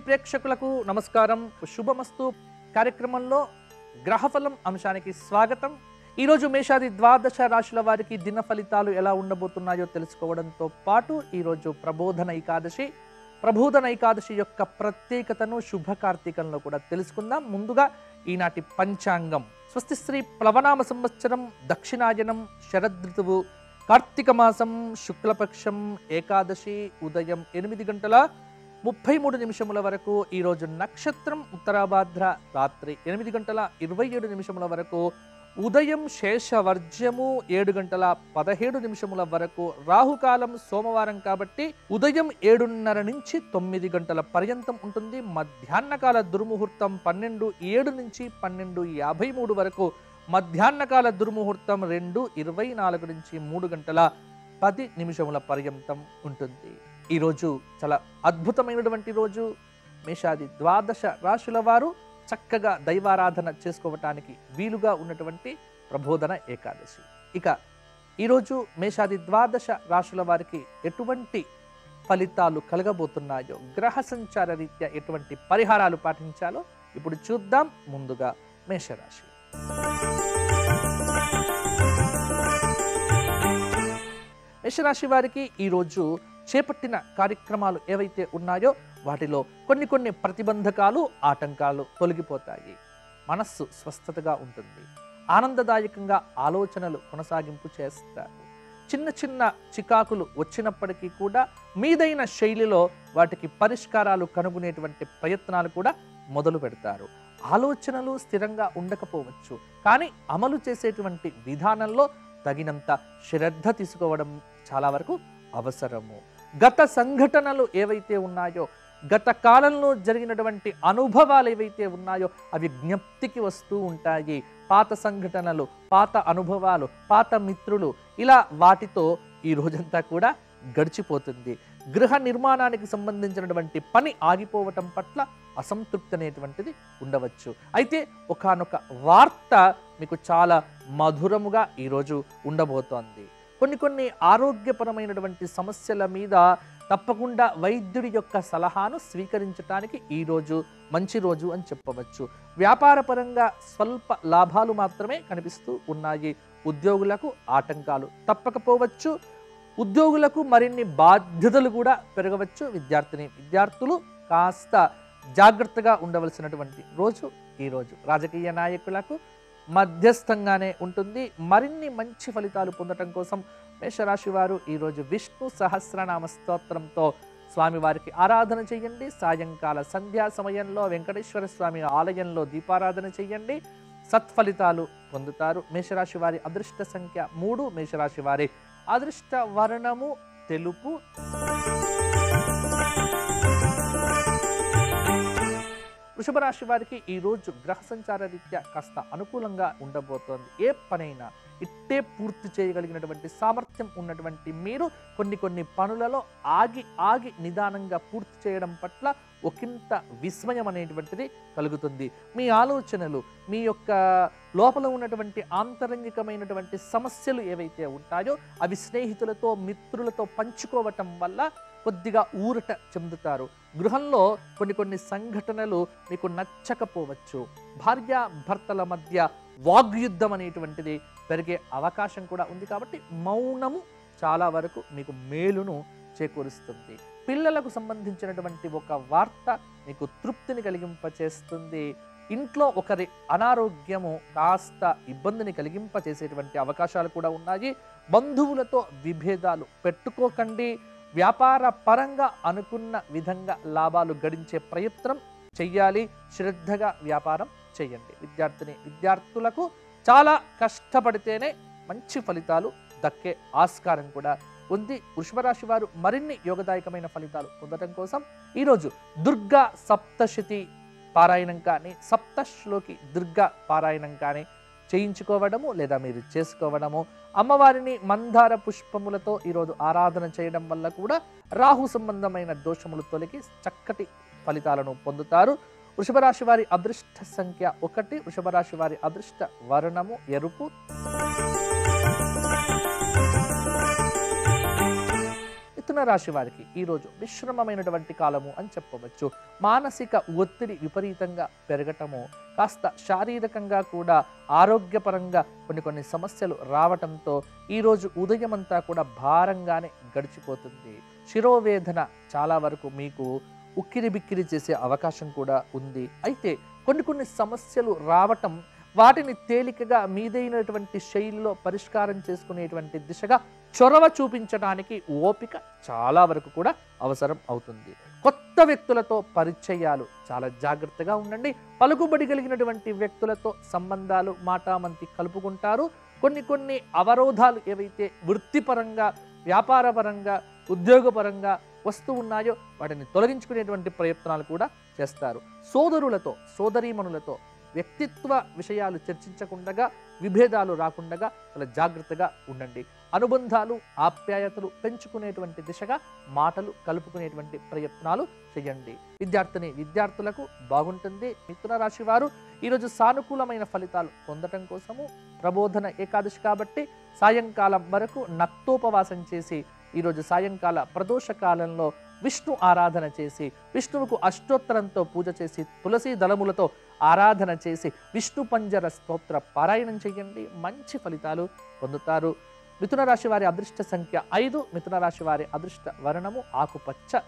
ప్రేక్షకులకు నమస్కారం. శుభమస్తు. కార్యక్రమంలో గ్రహఫలం అంశానికి స్వాగతం. ఈరోజు మేషాది ద్వాదశ రాశుల వారికి దిన ఫలితాలు ఎలా ఉండబోతున్నాయో తెలుసుకోవడంతో పాటు ఈరోజు ప్రబోధన ఏకాదశి. ప్రబోధన ఏకాదశి యొక్క ప్రత్యేకతను శుభ కార్తీకంలో కూడా తెలుసుకుందాం. ముందుగా ఈనాటి పంచాంగం. స్వస్తి శ్రీ ప్లవనామ సంవత్సరం దక్షిణాయనం శరదృతువు కార్తీక మాసం శుక్లపక్షం ఏకాదశి ఉదయం ఎనిమిది గంటల ముప్పై మూడు నిమిషముల వరకు ఈరోజు నక్షత్రం ఉత్తరాభాద్ర రాత్రి ఎనిమిది గంటల ఇరవై ఏడు నిమిషముల వరకు ఉదయం శేషవర్జ్యము ఏడు గంటల పదహేడు నిమిషముల వరకు రాహుకాలం సోమవారం కాబట్టి ఉదయం ఏడున్నర నుంచి తొమ్మిది గంటల పర్యంతం ఉంటుంది. మధ్యాహ్నకాల దుర్ముహూర్తం పన్నెండు ఏడు నుంచి పన్నెండు యాభై మూడు వరకు మధ్యాహ్నకాల దుర్ముహూర్తం రెండు ఇరవై నాలుగు నుంచి మూడు గంటల పది నిమిషముల పర్యంతం ఉంటుంది. ఈరోజు చాలా అద్భుతమైనటువంటి రోజు. మేషాది ద్వాదశ రాశుల వారు చక్కగా దైవారాధన చేసుకోవటానికి వీలుగా ఉన్నటువంటి ప్రబోధన ఏకాదశి. ఇక ఈరోజు మేషాది ద్వాదశ రాశుల వారికి ఎటువంటి ఫలితాలు కలగబోతున్నాయో గ్రహ సంచార రీత్యా ఎటువంటి పరిహారాలు పాటించాలో ఇప్పుడు చూద్దాం ముందుగా మేషరాశి. మేషరాశి వారికి ఈరోజు చేపట్టిన కార్యక్రమాలు ఏవైతే ఉన్నాయో వాటిలో కొన్ని కొన్ని ప్రతిబంధకాలు ఆటంకాలు తొలగిపోతాయి. మనస్సు స్వస్థతగా ఉంటుంది. ఆనందదాయకంగా ఆలోచనలు కొనసాగింపు చేస్తారు చిన్న చిన్న చికాకులు వచ్చినప్పటికీ కూడా మీదైన శైలిలో వాటికి పరిష్కారాలు కనుగొనేటువంటి ప్రయత్నాలు కూడా మొదలు పెడతారు. ఆలోచనలు స్థిరంగా ఉండకపోవచ్చు. కానీ అమలు చేసేటువంటి విధానంలో తగినంత శ్రద్ధ తీసుకోవడం చాలా వరకు అవసరము. గత సంఘటనలు ఏవైతే ఉన్నాయో గత కాలంలో జరిగినటువంటి అనుభవాలు ఏవైతే ఉన్నాయో అవి జ్ఞప్తికి వస్తూ ఉంటాయి. పాత సంఘటనలు పాత అనుభవాలు పాత మిత్రులు ఇలా వాటితో ఈ రోజంతా కూడా గడిచిపోతుంది. గృహ నిర్మాణానికి సంబంధించినటువంటి పని ఆగిపోవటం పట్ల అసంతృప్తి అనేటువంటిది ఉండవచ్చు. అయితే ఒకానొక వార్త మీకు చాలా మధురముగా ఈరోజు ఉండబోతోంది. కొన్ని కొన్ని ఆరోగ్యపరమైనటువంటి సమస్యల మీద తప్పకుండా వైద్యుడి యొక్క సలహాను స్వీకరించడానికి ఈరోజు మంచి రోజు అని చెప్పవచ్చు. వ్యాపారపరంగా స్వల్ప లాభాలు మాత్రమే కనిపిస్తూ ఉన్నాయి. ఉద్యోగులకు ఆటంకాలు తప్పకపోవచ్చు. ఉద్యోగులకు మరిన్ని బాధ్యతలు కూడా పెరగవచ్చు. విద్యార్థిని విద్యార్థులు కాస్త జాగ్రత్తగా ఉండవలసినటువంటి రోజు ఈరోజు రాజకీయ నాయకులకు మధ్యస్థంగానే ఉంటుంది. మరిన్ని మంచి ఫలితాలు పొందటం కోసం మేషరాశి వారు ఈరోజు విష్ణు సహస్రనామ స్తోత్రంతో స్వామివారికి ఆరాధన చేయండి. సాయంకాల సంధ్యా సమయంలో వెంకటేశ్వర స్వామి ఆలయంలో దీపారాధన చేయండి. సత్ఫలితాలు పొందుతారు. మేషరాశి వారి అదృష్ట సంఖ్య మూడు. మేషరాశి వారి అదృష్ట వర్ణము తెలుపు. వృషభ రాశి వారికి ఈ రోజు గ్రహ సంచార రీత్యా కాస్త అనుకూలంగా ఉండబోతోంది. ఏ పనైనా ఇట్టే పూర్తి చేయగలిగినటువంటి సామర్థ్యం ఉన్నటువంటి మీరు కొన్ని కొన్ని పనులలో ఆగి ఆగి నిదానంగా పూర్తి చేయడం పట్ల ఒకంత విస్మయం అనేటువంటిది కలుగుతుంది. మీ ఆలోచనలు మీ యొక్క లోపల ఉన్నటువంటి ఆంతరంగికమైనటువంటి సమస్యలు ఏవైతే ఉంటాయో అవి స్నేహితులతో మిత్రులతో పంచుకోవటం వల్ల కొద్దిగా ఊరట చెందుతారు. గృహంలో కొన్ని కొన్ని సంఘటనలు మీకు నచ్చకపోవచ్చు. భార్య భర్తల మధ్య వాగ్యుద్ధం అనేటువంటిది పెరిగే అవకాశం కూడా ఉంది కాబట్టి మౌనము చాలా వరకు మీకు మేలును చేకూరుస్తుంది. పిల్లలకు సంబంధించినటువంటి ఒక వార్త మీకు తృప్తిని కలిగింపచేస్తుంది. ఇంట్లో ఒకరి అనారోగ్యము కాస్త ఇబ్బందిని కలిగింపచేసేటువంటి అవకాశాలు కూడా ఉన్నాయి. బంధువులతో విభేదాలు పెట్టుకోకండి. వ్యాపార పరంగా అనుకున్న విధంగా లాభాలు గడించే ప్రయత్నం చెయ్యాలి. శ్రద్ధగా వ్యాపారం చేయండి విద్యార్థిని విద్యార్థులకు చాలా కష్టపడితేనే మంచి ఫలితాలు దక్కే ఆస్కారం కూడా ఉంది. వృషభరాశి వారు మరిన్ని యోగదాయకమైన ఫలితాలు పొందడం కోసం ఈరోజు దుర్గా సప్తశతి పారాయణం కానీ సప్తశ్లోకి దుర్గా పారాయణం కానీ చేయించుకోవడము లేదా మీరు చేసుకోవడము. అమ్మవారిని మందార పుష్పములతో ఈరోజు ఆరాధన చేయడం వల్ల కూడా రాహు సంబంధమైన దోషములు తొలగి చక్కటి ఫలితాలను పొందుతారు. వృషభరాశి వారి అదృష్ట సంఖ్య ఒకటి వృషభరాశి వారి అదృష్ట వర్ణము ఎరుపు. మిథున రాశి వారికి ఈరోజు మిశ్రమమైనటువంటి కాలము అని చెప్పవచ్చు. మానసిక ఒత్తిడి విపరీతంగా పెరగటము కాస్త శారీరకంగా కూడా ఆరోగ్యపరంగా కొన్ని కొన్ని సమస్యలు రావటంతో ఈరోజు ఉదయం అంతా కూడా భారంగానే గడిచిపోతుంది. శిరోవేదన చాలా వరకు మీకు ఉక్కిరి బిక్కిరి చేసే అవకాశం కూడా ఉంది. అయితే కొన్ని కొన్ని సమస్యలు రావటం వాటిని తేలికగా మీదైనటువంటి శైలిలో పరిష్కారం చేసుకునేటువంటి దిశగా చొరవ చూపించడానికి ఓపిక చాలా వరకు కూడా అవసరం అవుతుంది. కొత్త వ్యక్తులతో పరిచయాలు చాలా జాగ్రత్తగా ఉండండి. పలుకుబడి కలిగినటువంటి వ్యక్తులతో సంబంధాలు మాటామంతి కలుపుకుంటారు. కొన్ని కొన్ని అవరోధాలు ఏవైతే వృత్తిపరంగా వ్యాపారపరంగా ఉద్యోగపరంగా వస్తూ ఉన్నాయో వాటిని తొలగించుకునేటువంటి ప్రయత్నాలు కూడా చేస్తారు. సోదరులతో సోదరీమణులతో వ్యక్తిత్వ విషయాలు చర్చించకుండా విభేదాలు రాకుండా చాలా జాగ్రత్తగా ఉండండి. అనుబంధాలు ఆప్యాయతలు పెంచుకునేటువంటి దిశగా మాటలు కలుపుకునేటువంటి ప్రయత్నాలు చేయండి విద్యార్థిని విద్యార్థులకు బాగుంటుంది. మిథున రాశి వారు ఈరోజు సానుకూలమైన ఫలితాలు పొందటం కోసము ప్రబోధన ఏకాదశి కాబట్టి సాయంకాలం వరకు నక్తోపవాసం చేసి ఈరోజు సాయంకాల ప్రదోష కాలంలో విష్ణు ఆరాధన చేసి విష్ణువుకు అష్టోత్తరంతో పూజ చేసి తులసి దళములతో ఆరాధన చేసి విష్ణు పంజర స్తోత్ర పారాయణం చేయండి. మంచి ఫలితాలు పొందుతారు. మిథున రాశి వారి అదృష్ట సంఖ్య ఐదు. మిథున రాశి వారి అదృష్ట వర్ణము ఆకుపచ్చ.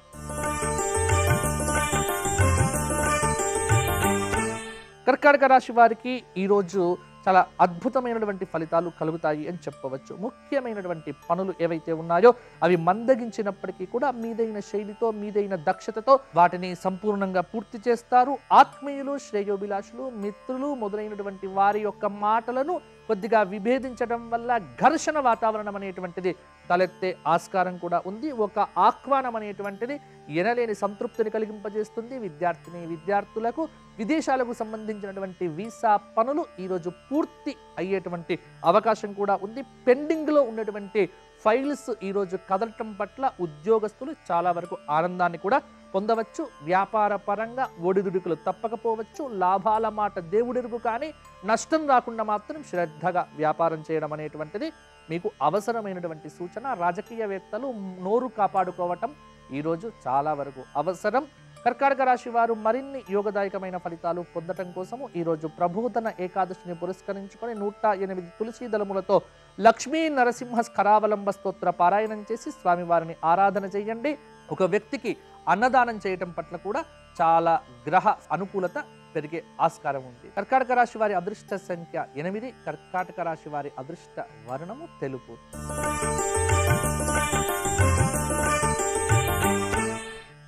కర్కాటక రాశి వారికి ఈరోజు చాలా అద్భుతమైనటువంటి ఫలితాలు కలుగుతాయి అని చెప్పవచ్చు. ముఖ్యమైనటువంటి పనులు ఏవైతే ఉన్నాయో అవి మందగించినప్పటికీ కూడా మీదైన శైలితో మీదైన దక్షతతో వాటిని సంపూర్ణంగా పూర్తి చేస్తారు. ఆత్మీయులు శ్రేయోభిలాషులు మిత్రులు మొదలైనటువంటి వారి యొక్క మాటలను కొద్దిగా విభేదించడం వల్ల ఘర్షణ వాతావరణం అనేటువంటిది తలెత్తే ఆస్కారం కూడా ఉంది. ఒక ఆహ్వానం అనేటువంటిది ఎనలేని సంతృప్తిని కలిగింపజేస్తుంది. విద్యార్థిని విద్యార్థులకు విదేశాలకు సంబంధించినటువంటి వీసా పనులు ఈరోజు పూర్తి అయ్యేటువంటి అవకాశం కూడా ఉంది. పెండింగ్లో ఉన్నటువంటి ఫైల్స్ ఈరోజు కదలటం పట్ల ఉద్యోగస్తులు చాలా వరకు ఆనందాన్ని కూడా పొందవచ్చు. వ్యాపార పరంగా ఒడిదుడుకులు తప్పకపోవచ్చు. లాభాల మాట దేవుడెరుగు కానీ నష్టం రాకుండా మాత్రం శ్రద్ధగా వ్యాపారం చేయడం అనేటువంటిది మీకు అవసరమైనటువంటి సూచన. రాజకీయవేత్తలు నోరు కాపాడుకోవటం ఈరోజు చాలా వరకు అవసరం. కర్కాటక రాశి వారు మరిన్ని యోగదాయకమైన ఫలితాలు పొందటం కోసము ఈరోజు ప్రబోధన ఏకాదశిని పురస్కరించుకొని నూట ఎనిమిది తులసి దళములతో లక్ష్మీ నరసింహ స్కరావలంబ స్తోత్ర పారాయణం చేసి స్వామివారిని ఆరాధన చేయండి. ఒక వ్యక్తికి అన్నదానం చేయటం పట్ల కూడా చాలా గ్రహ అనుకూలత పెరిగే ఆస్కారం ఉంది. కర్కాటక రాశి వారి అదృష్ట సంఖ్య ఎనిమిది కర్కాటక రాశి వారి అదృష్ట వర్ణము తెలుపు.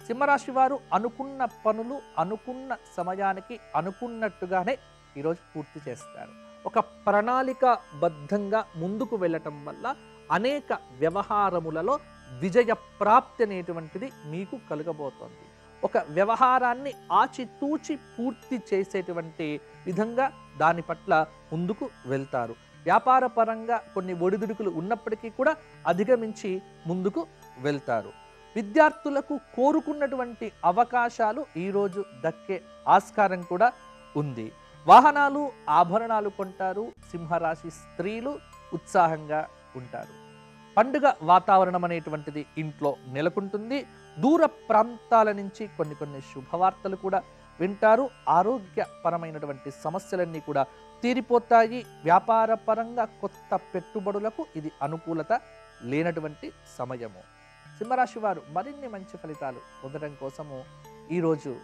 సింహరాశి వారు అనుకున్న పనులు అనుకున్న సమయానికి అనుకున్నట్టుగానే ఈరోజు పూర్తి చేస్తారు. ఒక ప్రణాళికాబద్ధంగా ముందుకు వెళ్ళటం వల్ల అనేక వ్యవహారములలో విజయ ప్రాప్తి అనేటువంటిది మీకు కలగబోతోంది. ఒక వ్యవహారాన్ని ఆచితూచి పూర్తి చేసేటువంటి విధంగా దాని పట్ల ముందుకు వెళ్తారు. వ్యాపార పరంగా కొన్ని ఒడిదుడుకులు ఉన్నప్పటికీ కూడా అధిగమించి ముందుకు వెళ్తారు. విద్యార్థులకు కోరుకున్నటువంటి అవకాశాలు ఈరోజు దక్కే ఆస్కారం కూడా ఉంది. వాహనాలు ఆభరణాలు కొంటారు సింహరాశి స్త్రీలు ఉత్సాహంగా ఉంటారు. పండుగ వాతావరణం అనేటువంటిది ఇంట్లో నెలకొంటుంది. దూర ప్రాంతాల నుంచి కొన్ని కొన్ని శుభవార్తలు కూడా వింటారు. ఆరోగ్యపరమైనటువంటి సమస్యలన్నీ కూడా తీరిపోతాయి. వ్యాపార పరంగా కొత్త పెట్టుబడులకు ఇది అనుకూలత లేనటువంటి సమయము. సింహరాశి వారు మరిన్ని మంచి ఫలితాలు పొందడం కోసము ఈరోజు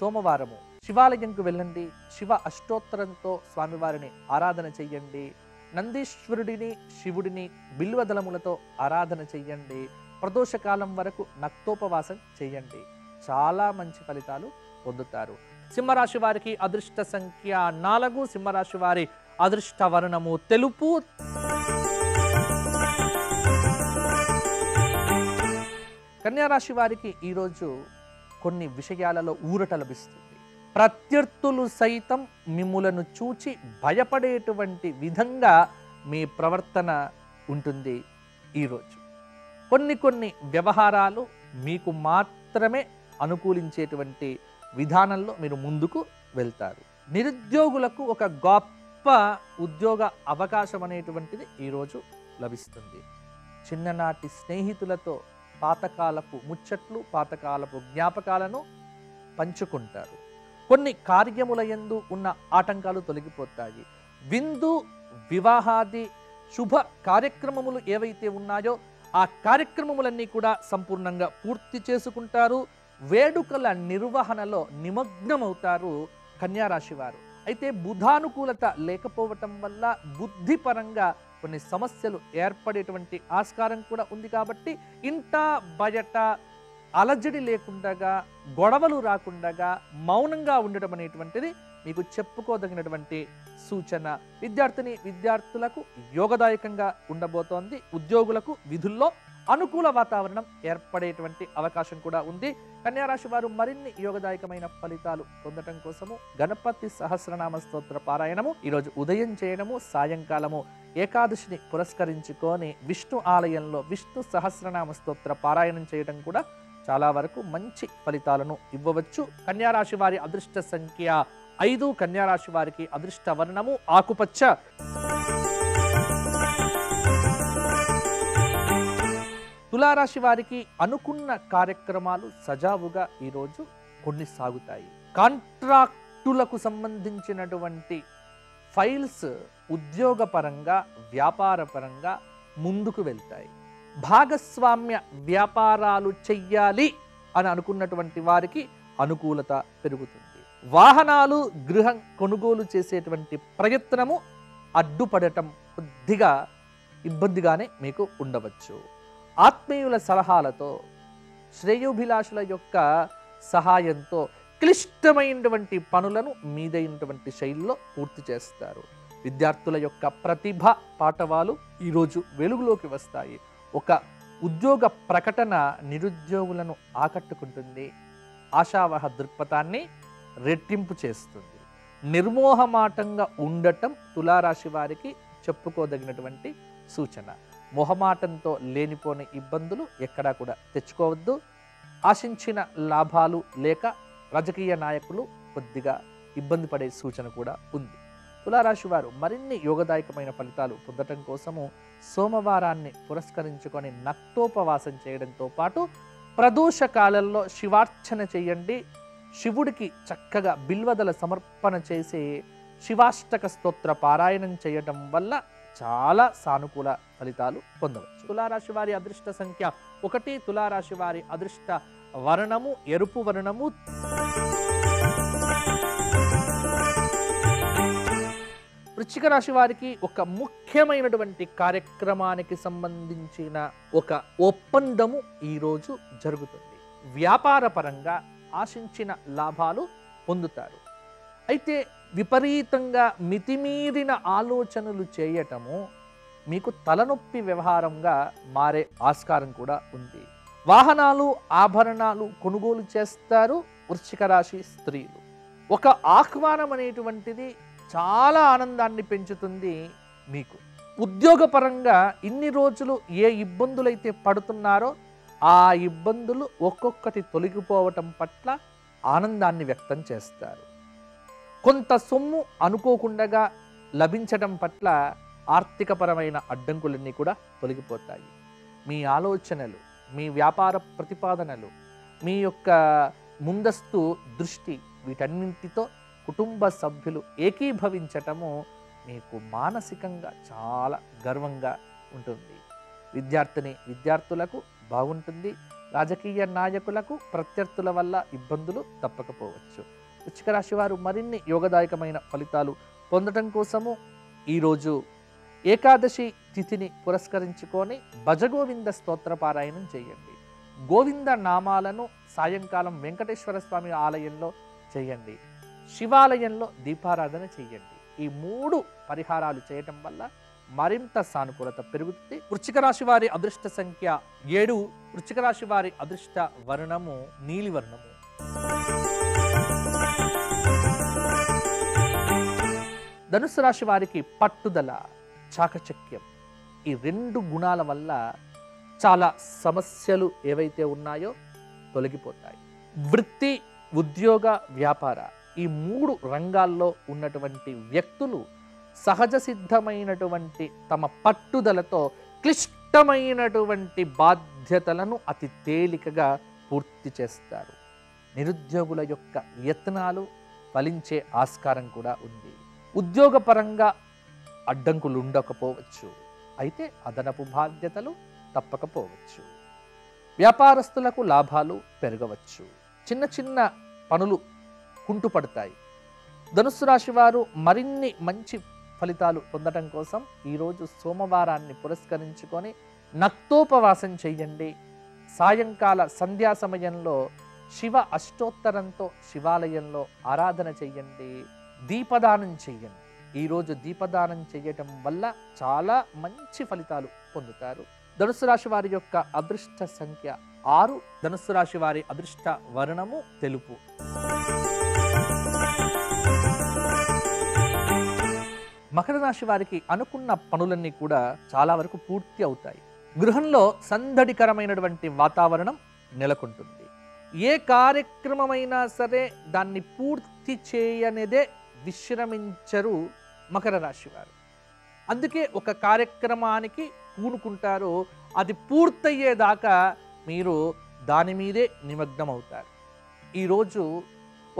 సోమవారము శివాలయంకు వెళ్ళండి. శివ అష్టోత్తరంతో స్వామివారిని ఆరాధన చెయ్యండి. నందీశ్వరుడిని శివుడిని బిల్వదళములతో ఆరాధన చెయ్యండి. ప్రదోషకాలం వరకు నక్తోపవాసం చేయండి చాలా మంచి ఫలితాలు పొందుతారు. సింహరాశి వారికి అదృష్ట సంఖ్య నాలుగు. సింహరాశి వారి అదృష్ట వర్ణము తెలుపు. కన్యారాశి వారికి ఈరోజు కొన్ని విషయాలలో ఊరట లభిస్తుంది. ప్రత్యర్థులు సైతం మిమ్ములను చూచి భయపడేటువంటి విధంగా మీ ప్రవర్తన ఉంటుంది ఈరోజు. కొన్ని కొన్ని వ్యవహారాలు మీకు మాత్రమే అనుకూలించేటువంటి విధానంలో మీరు ముందుకు వెళ్తారు. నిరుద్యోగులకు ఒక గొప్ప ఉద్యోగ అవకాశం అనేటువంటిది ఈరోజు లభిస్తుంది. చిన్ననాటి స్నేహితులతో పాతకాలపు ముచ్చట్లు పాతకాలపు జ్ఞాపకాలను పంచుకుంటారు. కొన్ని కార్యముల యందు ఉన్న ఆటంకాలు తొలగిపోతాయి. విందు వివాహాది శుభ కార్యక్రమములు ఏవైతే ఉన్నాయో ఆ కార్యక్రమములన్నీ కూడా సంపూర్ణంగా పూర్తి చేసుకుంటారు. వేడుకల నిర్వహణలో నిమగ్నమవుతారు కన్యారాశి వారు. అయితే బుధానుకూలత లేకపోవటం వల్ల బుద్ధిపరంగా కొన్ని సమస్యలు ఏర్పడేటువంటి ఆస్కారం కూడా ఉంది కాబట్టి ఇంట బయట అలజడి లేకుండగా గొడవలు రాకుండగా మౌనంగా ఉండటం అనేటువంటిది మీకు చెప్పుకోదగినటువంటి సూచన. విద్యార్థిని విద్యార్థులకు యోగదాయకంగా ఉండబోతోంది. ఉద్యోగులకు విధుల్లో అనుకూల వాతావరణం ఏర్పడేటువంటి అవకాశం కూడా ఉంది. కన్యారాశి వారు మరిన్ని యోగదాయకమైన ఫలితాలు పొందటం కోసము గణపతి సహస్రనామ స్తోత్ర పారాయణము ఈరోజు ఉదయం చేయడము సాయంకాలము ఏకాదశిని పురస్కరించుకొని విష్ణు ఆలయంలో విష్ణు సహస్రనామ స్తోత్ర పారాయణం చేయడం కూడా చాలా వరకు మంచి ఫలితాలను ఇవ్వవచ్చు. కన్యారాశి వారి అదృష్ట సంఖ్య ఐదు కన్యారాశి వారికి అదృష్ట వర్ణము ఆకుపచ్చ. తులారాశి వారికి అనుకున్న కార్యక్రమాలు సజావుగా ఈరోజు కొన్ని సాగుతాయి కాంట్రాక్టులకు సంబంధించినటువంటి ఫైల్స్ ఉద్యోగపరంగా వ్యాపారపరంగా ముందుకు వెళ్తాయి. భాగస్వామ్య వ్యాపారాలు చెయ్యాలి అని అనుకున్నటువంటి వారికి అనుకూలత పెరుగుతుంది. వాహనాలు గృహం కొనుగోలు చేసేటువంటి ప్రయత్నము అడ్డుపడటం కొద్దిగా ఇబ్బందిగానే మీకు ఉండవచ్చు. ఆత్మీయుల సలహాలతో శ్రేయోభిలాషుల యొక్క సహాయంతో క్లిష్టమైనటువంటి పనులను మీదైనటువంటి శైలిలో పూర్తి చేస్తారు. విద్యార్థుల యొక్క ప్రతిభ పాఠవాలు ఈరోజు వెలుగులోకి వస్తాయి. ఒక ఉద్యోగ ప్రకటన నిరుద్యోగులను ఆకట్టుకుంటుంది. ఆశావహ దృక్పథాన్ని రెట్టింపు చేస్తుంది. నిర్మోహమాటంగా ఉండటం తులారాశి వారికి చెప్పుకోదగినటువంటి సూచన. మొహమాటంతో లేనిపోని ఇబ్బందులు ఎక్కడా కూడా తెచ్చుకోవద్దు. ఆశించిన లాభాలు లేక రాజకీయ నాయకులు కొద్దిగా ఇబ్బంది పడే సూచన కూడా ఉంది. తులారాశి వారు మరిన్ని యోగదాయకమైన ఫలితాలు పొందటం కోసము సోమవారాన్ని పురస్కరించుకొని నక్తోపవాసం చేయడంతో పాటు ప్రదోష కాలంలో శివార్చన చేయండి. శివుడికి చక్కగా బిల్వదల సమర్పణ చేసి శివాష్టక స్తోత్ర పారాయణం చేయటం వల్ల చాలా సానుకూల ఫలితాలు పొందవచ్చు. తులారాశి వారి అదృష్ట సంఖ్య ఒకటి తులారాశి వారి అదృష్ట వర్ణము ఎరుపు వర్ణము. వృశ్చిక రాశి వారికి ఒక ముఖ్యమైనటువంటి కార్యక్రమానికి సంబంధించిన ఒక ఒప్పందము ఈరోజు జరుగుతుంది. వ్యాపార పరంగా ఆశించిన లాభాలు పొందుతారు. అయితే విపరీతంగా మితిమీరిన ఆలోచనలు చేయటము మీకు తలనొప్పి వ్యవహారంగా మారే ఆస్కారం కూడా ఉంది. వాహనాలు ఆభరణాలు కొనుగోలు చేస్తారు వృశ్చిక రాశి స్త్రీలు. ఒక ఆహ్వానం అనేటువంటిది చాలా ఆనందాన్ని పెంచుతుంది మీకు. ఉద్యోగపరంగా ఇన్ని రోజులు ఏ ఇబ్బందులైతే పడుతున్నారో ఆ ఇబ్బందులు ఒక్కొక్కటి తొలగిపోవటం పట్ల ఆనందాన్ని వ్యక్తం చేస్తారు. కొంత సొమ్ము అనుకోకుండా లభించటం పట్ల ఆర్థికపరమైన అడ్డంకులన్నీ కూడా తొలగిపోతాయి. మీ ఆలోచనలు మీ వ్యాపార ప్రతిపాదనలు మీ యొక్క ముందస్తు దృష్టి వీటన్నింటితో కుటుంబ సభ్యులు ఏకీభవించటము మీకు మానసికంగా చాలా గర్వంగా ఉంటుంది. విద్యార్థిని విద్యార్థులకు బాగుంటుంది. రాజకీయ నాయకులకు ప్రత్యర్థుల వల్ల ఇబ్బందులు తప్పకపోవచ్చు. వృచ్చిక రాశి వారు మరిన్ని యోగదాయకమైన ఫలితాలు పొందటం కోసము ఈరోజు ఏకాదశి తిథిని పురస్కరించుకొని భజగోవింద స్తోత్ర పారాయణం చేయండి. గోవింద నామాలను సాయంకాలం వెంకటేశ్వర స్వామి ఆలయంలో చేయండి. శివాలయంలో దీపారాధన చేయండి. ఈ మూడు పరిహారాలు చేయటం వల్ల మరింత సానుకూలత పెరుగుతుంది. వృచ్చిక రాశి వారి అదృష్ట సంఖ్య ఏడు. వృచ్చిక రాశి వారి అదృష్ట వర్ణము నీలి వర్ణము. ధనుసు రాశి వారికి పట్టుదల. చాకచక్యం. ఈ రెండు గుణాల వల్ల చాలా సమస్యలు ఏవైతే ఉన్నాయో తొలగిపోతాయి. వృత్తి ఉద్యోగ వ్యాపార ఈ మూడు రంగాల్లో ఉన్నటువంటి వ్యక్తులు సహజ సిద్ధమైనటువంటి తమ పట్టుదలతో క్లిష్టమైనటువంటి బాధ్యతలను అతి తేలికగా పూర్తి చేస్తారు. నిరుద్యోగుల యొక్క యత్నాలు ఫలించే ఆస్కారం కూడా ఉంది. ఉద్యోగపరంగా అడ్డంకులు ఉండకపోవచ్చు అయితే అదనపు బాధ్యతలు తప్పకపోవచ్చు. వ్యాపారస్తులకు లాభాలు పెరగవచ్చు. చిన్న చిన్న పనులు కుంటుపడతాయి. ధనుస్సు రాశి వారు మరిన్ని మంచి ఫలితాలు పొందడం కోసం ఈరోజు సోమవారాన్ని పురస్కరించుకొని నక్తోపవాసం చేయండి. సాయంకాల సంధ్యా సమయంలో శివ అష్టోత్తరంతో శివాలయంలో ఆరాధన చెయ్యండి దీపదానం చెయ్యండి ఈరోజు దీపదానం చేయటం వల్ల చాలా మంచి ఫలితాలు పొందుతారు. ధనుసు రాశి వారి యొక్క అదృష్ట సంఖ్య ఆరు. ధనుసు రాశి వారి అదృష్ట వర్ణము తెలుపు. మకర రాశి వారికి అనుకున్న పనులన్నీ కూడా చాలా వరకు పూర్తి అవుతాయి. గృహంలో సందడికరమైనటువంటి వాతావరణం నెలకొంటుంది. ఏ కార్యక్రమమైనా సరే దాన్ని పూర్తి చేయనిదే విశ్రమించరు మకర రాశి వారు. అందుకే ఒక కార్యక్రమానికి పూనుకుంటారు అది పూర్తయ్యేదాకా మీరు దాని మీదే నిమగ్నం అవుతారు ఈరోజు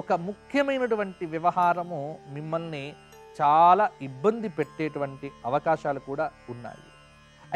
ఒక ముఖ్యమైనటువంటి వ్యవహారము మిమ్మల్ని చాలా ఇబ్బంది పెట్టేటువంటి అవకాశాలు కూడా ఉన్నాయి.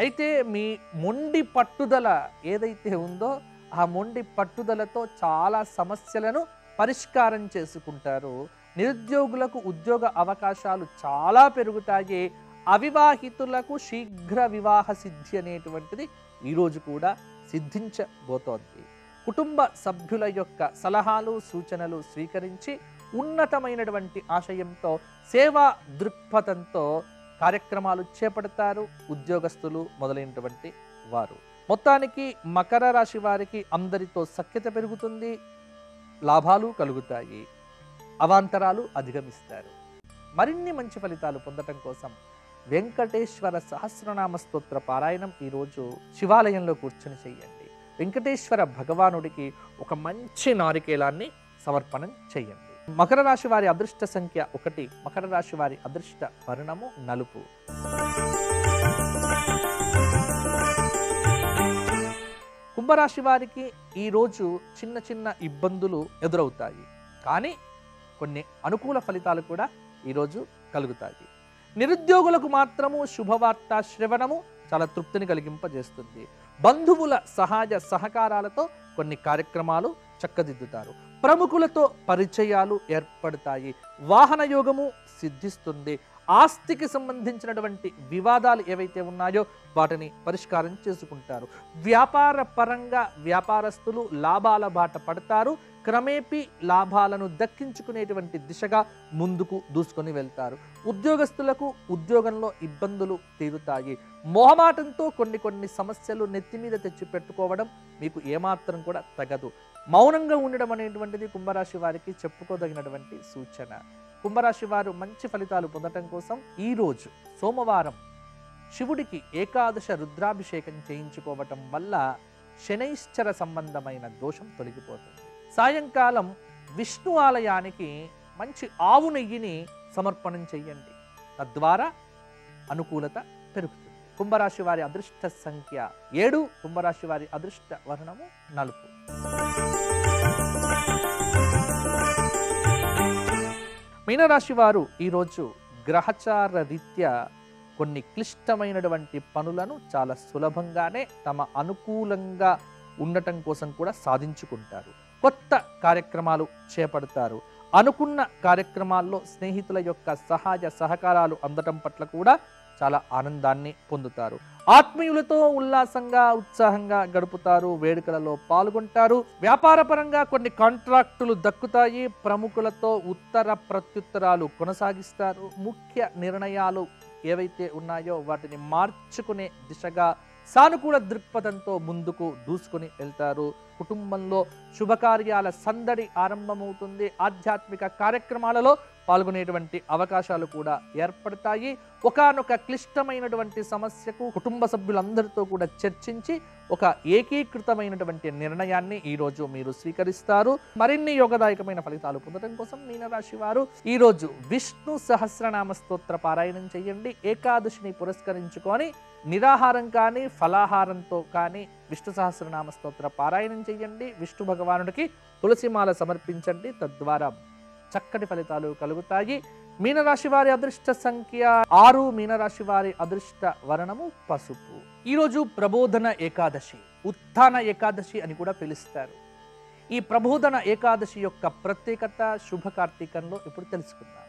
అయితే మీ మొండి పట్టుదల ఏదైతే ఉందో ఆ మొండి పట్టుదలతో చాలా సమస్యలను పరిష్కారం చేసుకుంటారు. నిరుద్యోగులకు ఉద్యోగ అవకాశాలు చాలా పెరుగుతాయి. అవివాహితులకు శీఘ్ర వివాహ సిద్ధి అనేటువంటిది ఈరోజు కూడా సిద్ధించబోతోంది. కుటుంబ సభ్యుల యొక్క సలహాలు సూచనలు స్వీకరించి ఉన్నతమైనటువంటి ఆశయంతో సేవా దృక్పథంతో కార్యక్రమాలు చేపడతారు ఉద్యోగస్తులు మొదలైనటువంటి వారు. మొత్తానికి మకర రాశి వారికి అందరితో సఖ్యత పెరుగుతుంది లాభాలు కలుగుతాయి. అవాంతరాలు అధిగమిస్తారు. మరిన్ని మంచి ఫలితాలు పొందటం కోసం వెంకటేశ్వర సహస్రనామ స్తోత్ర పారాయణం ఈరోజు శివాలయంలో కూర్చొని చెయ్యండి వెంకటేశ్వర భగవానుడికి ఒక మంచి నారికేలాన్ని సమర్పణం చేయండి. మకర రాశి వారి అదృష్ట సంఖ్య ఒకటి మకర రాశి వారి అదృష్ట వర్ణము నలుపు. కుంభరాశి వారికి ఈరోజు చిన్న చిన్న ఇబ్బందులు ఎదురవుతాయి. కానీ కొన్ని అనుకూల ఫలితాలు కూడా ఈరోజు కలుగుతాయి. నిరుద్యోగులకు మాత్రము శుభవార్త శ్రవణము చాలా తృప్తిని కలిగింపజేస్తుంది. బంధువుల సహాయ సహకారాలతో కొన్ని కార్యక్రమాలు చక్కదిద్దుతారు. ప్రముఖులతో పరిచయాలు ఏర్పడతాయి. వాహన యోగము సిద్ధిస్తుంది. ఆస్తికి సంబంధించినటువంటి వివాదాలు ఏవైతే ఉన్నాయో వాటిని పరిష్కారం చేసుకుంటారు. వ్యాపార పరంగా వ్యాపారస్తులు లాభాల బాట పడతారు. క్రమేపీ లాభాలను దక్కించుకునేటువంటి దిశగా ముందుకు దూసుకొని వెళ్తారు. ఉద్యోగస్తులకు ఉద్యోగంలో ఇబ్బందులు తీరుతాయి. మొహమాటంతో కొన్ని కొన్ని సమస్యలు నెత్తి మీద తెచ్చి పెట్టుకోవడం మీకు ఏమాత్రం కూడా తగదు. మౌనంగా ఉండడం అనేటువంటిది కుంభరాశి వారికి చెప్పుకోదగినటువంటి సూచన. కుంభరాశి వారు మంచి ఫలితాలు పొందటం కోసం ఈ రోజు సోమవారం శివుడికి ఏకాదశ రుద్రాభిషేకం చేయించుకోవటం వల్ల శనైశ్చర సంబంధమైన దోషం తొలగిపోతుంది. సాయంకాలం విష్ణు ఆలయానికి మంచి ఆవు నెయ్యిని సమర్పణం చెయ్యండి తద్వారా అనుకూలత పెరుగుతుంది. కుంభరాశి వారి అదృష్ట సంఖ్య ఏడు కుంభరాశి వారి అదృష్ట వర్ణము నలుపు మీనరాశి వారు ఈరోజు గ్రహచార రీత్యా కొన్ని క్లిష్టమైనటువంటి పనులను చాలా సులభంగానే తమ అనుకూలంగా ఉండటం కోసం కూడా సాధించుకుంటారు. కొత్త కార్యక్రమాలు చేపడతారు. అనుకున్న కార్యక్రమాల్లో స్నేహితుల యొక్క సహాయ సహకారాలు అందటం పట్ల కూడా చాలా ఆనందాన్ని పొందుతారు. ఆత్మీయులతో ఉల్లాసంగా ఉత్సాహంగా గడుపుతారు వేడుకలలో పాల్గొంటారు. వ్యాపారపరంగా కొన్ని కాంట్రాక్టులు దక్కుతాయి. ప్రముఖులతో ఉత్తర ప్రత్యుత్తరాలు కొనసాగిస్తారు. ముఖ్య నిర్ణయాలు ఏవైతే ఉన్నాయో వాటిని మార్చుకునే దిశగా సానుకూల దృక్పథంతో ముందుకు దూసుకుని వెళ్తారు. కుటుంబంలో శుభకార్యాల సందడి ఆరంభమవుతుంది. ఆధ్యాత్మిక కార్యక్రమాలలో పాల్గొనేటువంటి అవకాశాలు కూడా ఏర్పడతాయి. ఒకానొక క్లిష్టమైనటువంటి సమస్యకు కుటుంబ సభ్యులందరితో కూడా చర్చించి ఒక ఏకీకృతమైనటువంటి నిర్ణయాన్ని ఈ రోజు మీరు స్వీకరిస్తారు. మరిన్ని యోగదాయకమైన ఫలితాలు పొందడం కోసం మీనరాశి వారు ఈ రోజు విష్ణు సహస్రనామ స్తోత్ర పారాయణం చేయండి. ఏకాదశిని పురస్కరించుకొని నిరాహారం కానీ ఫలాహారంతో కానీ విష్ణు సహస్రనామ స్తోత్ర పారాయణం చేయండి. విష్ణు భగవానుడికి తులసిమాల సమర్పించండి. తద్వారా చక్కటి ఫలితాలు కలుగుతాయి. మీనరాశి వారి అదృష్ట సంఖ్య ఆరు. మీనరాశి వారి అదృష్ట వర్ణము పసుపు. ఈరోజు ప్రబోధన ఏకాదశి ఉత్థాన ఏకాదశి అని కూడా పిలుస్తారు. ఈ ప్రబోధన ఏకాదశి యొక్క ప్రత్యేకత శుభ కార్తీకంలో ఇప్పుడు తెలుసుకుందాం.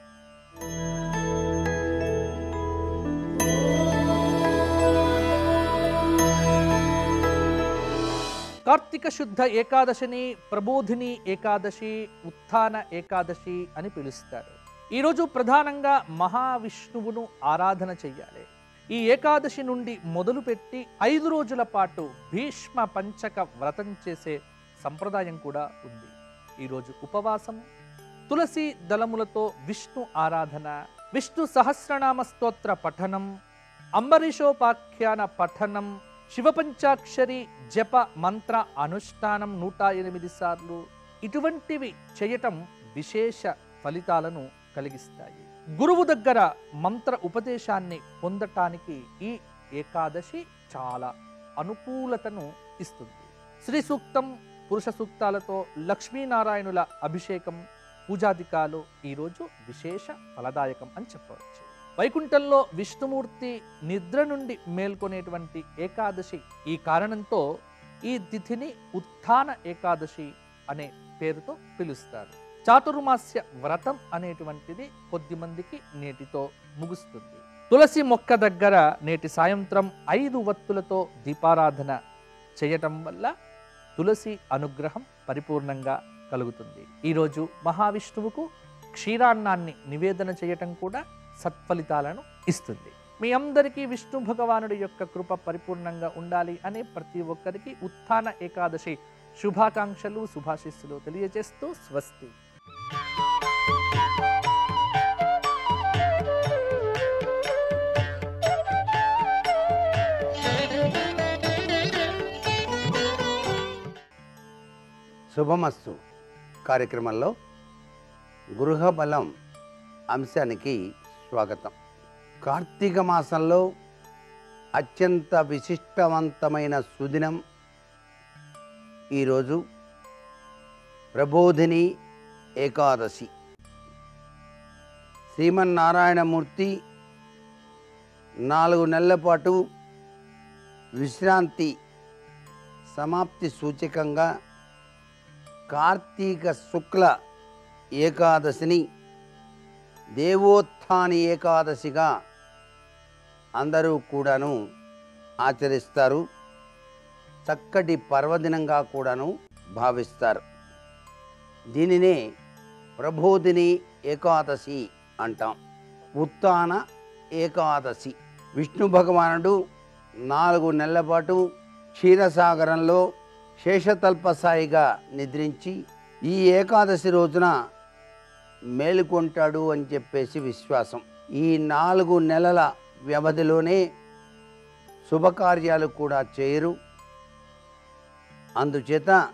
కార్తీక శుద్ధ ఏకాదశిని ప్రబోధిని ఏకాదశి ఉత్థాన ఏకాదశి అని పిలుస్తారు. ఈరోజు ప్రధానంగా మహావిష్ణువును ఆరాధన చెయ్యాలి. ఈ ఏకాదశి నుండి మొదలుపెట్టి ఐదు రోజుల పాటు భీష్మ పంచక వ్రతం చేసే సంప్రదాయం కూడా ఉంది. ఈరోజు ఉపవాసం తులసి దళములతో విష్ణు ఆరాధన విష్ణు సహస్రనామ స్తోత్ర పఠనం అంబరీషోపాఖ్యాన పఠనం శివపంచాక్షరి జప మంత్ర అనుష్ఠానం నూట ఎనిమిది సార్లు ఇటువంటివి చేయటం విశేష ఫలితాలను కలిగిస్తాయి. గురువు దగ్గర మంత్ర ఉపదేశాన్ని పొందటానికి ఈ ఏకాదశి చాలా అనుకూలతను ఇస్తుంది. శ్రీ సూక్తం పురుష సూక్తాలతో లక్ష్మీనారాయణుల అభిషేకం పూజాధికాలు ఈరోజు విశేష ఫలదాయకం అని చెప్పవచ్చు. వైకుంఠంలో విష్ణుమూర్తి నిద్ర నుండి మేల్కొనేటువంటి ఏకాదశి ఈ కారణంతో ఈ తిథిని ఉత్థాన ఏకాదశి అనే పేరుతో పిలుస్తారు. చాతుర్మాస్య వ్రతం అనేటువంటిది కొద్దిమందికి నేటితో ముగుస్తుంది. తులసి మొక్క దగ్గర నేటి సాయంత్రం ఐదు వత్తులతో దీపారాధన చేయటం వల్ల తులసి అనుగ్రహం పరిపూర్ణంగా కలుగుతుంది. ఈరోజు మహావిష్ణువుకు క్షీరాన్నాన్ని నివేదన చేయటం కూడా సత్ఫలితాలను ఇస్తుంది. మీ అందరికీ విష్ణు భగవానుడి యొక్క కృప పరిపూర్ణంగా ఉండాలి అని ప్రతి ఒక్కరికి ఉత్థాన ఏకాదశి శుభాకాంక్షలు శుభాశిస్సులు తెలియజేస్తూ స్వస్తి. శుభమస్తు. కార్యక్రమంలో గృహబలం అంశానికి స్వాగతం. కార్తీక మాసంలో అత్యంత విశిష్టవంతమైన సుదినం ఈరోజు ప్రబోధిని ఏకాదశి. శ్రీమన్నారాయణమూర్తి నాలుగు నెలల పాటు విశ్రాంతి సమాప్తి సూచకంగా కార్తీక శుక్ల ఏకాదశిని దేవోత్థాని ఏకాదశిగా అందరూ కూడాను ఆచరిస్తారు. చక్కటి పర్వదినంగా కూడాను భావిస్తారు. దీనినే ప్రబోధిని ఏకాదశి అంటాం. ఉత్తాన ఏకాదశి. విష్ణు భగవానుడు నాలుగు నెలల పాటు క్షీరసాగరంలో శేషతల్పసాయిగా నిద్రించి ఈ ఏకాదశి రోజున మేలుకొంటాడు అని చెప్పేసి విశ్వాసం. ఈ నాలుగు నెలల వ్యవధిలోనే శుభకార్యాలు కూడా చేయరు. అందుచేత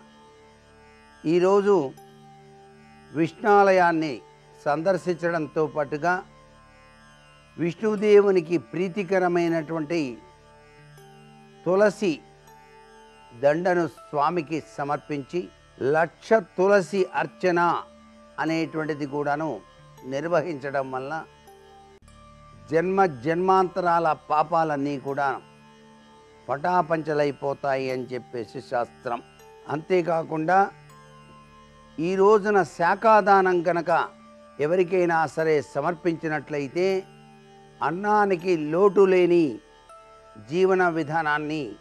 ఈరోజు విష్ణాలయాన్ని సందర్శించడంతో పాటుగా విష్ణుదేవునికి ప్రీతికరమైనటువంటి తులసి దండను స్వామికి సమర్పించి లక్ష తులసి అర్చన అనేటువంటిది కూడాను నిర్వహించడం వల్ల జన్మ జన్మాంతరాల పాపాలన్నీ కూడా పటాపంచలైపోతాయి అని చెప్పేసి శాస్త్రం. అంతేకాకుండా ఈ రోజున శాఖాదానం కనుక ఎవరికైనా సరే సమర్పించినట్లయితే అన్నానికి లోటు లేని జీవన విధానాన్ని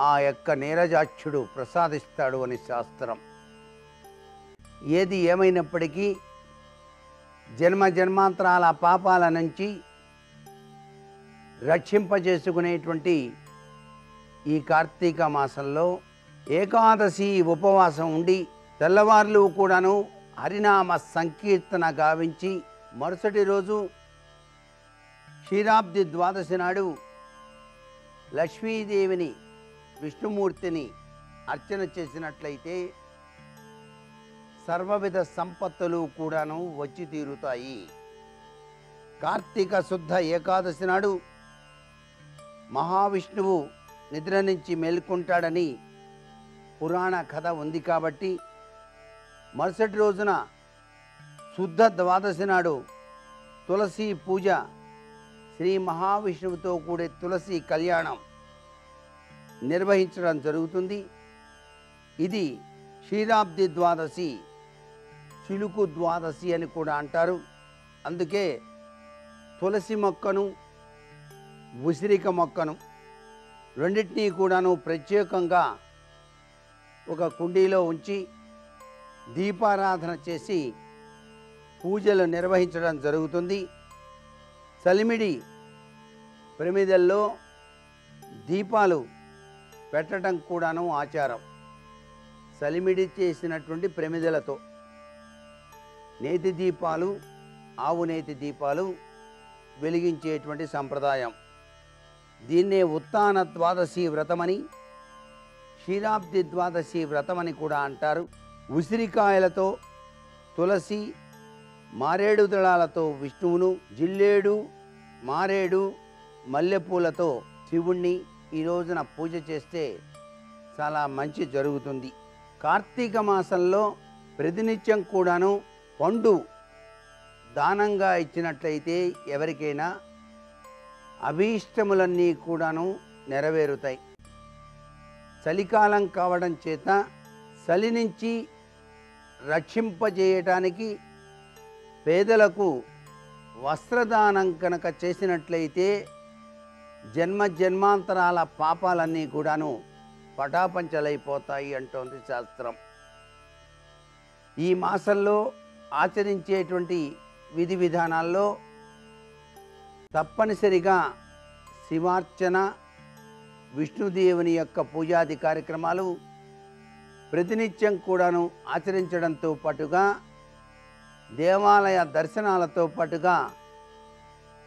ఆ యొక్క నీరజాక్షుడు ప్రసాదిస్తాడు అని శాస్త్రం. ఏది ఏమైనప్పటికీ జన్మ జన్మాంతరాల పాపాల నుంచి రక్షింపజేసుకునేటువంటి ఈ కార్తీక మాసంలో ఏకాదశి ఉపవాసం ఉండి తెల్లవార్లు కూడాను హరినామ సంకీర్తన గావించి మరుసటి రోజు క్షీరాబ్ది ద్వాదశి నాడు లక్ష్మీదేవిని విష్ణుమూర్తిని అర్చన చేసినట్లయితే సర్వవిధ సంపత్తులు కూడాను వచ్చి తీరుతాయి. కార్తీక శుద్ధ ఏకాదశి నాడు మహావిష్ణువు నిద్ర నుంచి మేల్కొంటాడని పురాణ కథ ఉంది కాబట్టి మరుసటి రోజున శుద్ధ ద్వాదశి నాడు తులసి పూజ శ్రీ మహావిష్ణువుతో కూడే తులసి కళ్యాణం నిర్వహించడం జరుగుతుంది. ఇది క్షీరాబ్ది ద్వాదశి చిలుకు ద్వాదశి అని కూడా అంటారు. అందుకే తులసి మొక్కను ఉసిరిక మొక్కను రెండింటినీ కూడాను ప్రత్యేకంగా ఒక కుండీలో ఉంచి దీపారాధన చేసి పూజలు నిర్వహించడం జరుగుతుంది. చలిమిడి ప్రమిదల్లో దీపాలు పెట్టడం కూడాను ఆచారం. సలిమిడి చేసినటువంటి ప్రమిదలతో నేతి దీపాలు ఆవు నేతి దీపాలు వెలిగించేటువంటి సంప్రదాయం. దీన్నే ఉత్తాన ద్వాదశి వ్రతమని క్షీరాబ్ది ద్వాదశి వ్రతమని కూడా అంటారు. ఉసిరికాయలతో తులసి మారేడు దళాలతో విష్ణువును జిల్లేడు మారేడు మల్లెపూలతో శివుణ్ణి ఈ రోజున పూజ చేస్తే చాలా మంచి జరుగుతుంది. కార్తీక మాసంలో ప్రతినిత్యం కూడాను పండు దానంగా ఇచ్చినట్లయితే ఎవరికైనా అభీష్టములన్నీ కూడాను నెరవేరుతాయి. చలికాలం కావడం చేత చలి నుంచి రక్షింపజేయటానికి పేదలకు వస్త్రదానం కనుక చేసినట్లయితే జన్మ జన్మాంతరాల పాపాలన్నీ కూడాను పటాపంచలైపోతాయి అంటోంది శాస్త్రం. ఈ మాసంలో ఆచరించేటువంటి విధి విధానాల్లో తప్పనిసరిగా శివార్చన విష్ణుదేవుని యొక్క పూజాది కార్యక్రమాలు ప్రతినిత్యం కూడాను ఆచరించడంతో పాటుగా దేవాలయ దర్శనాలతో పాటుగా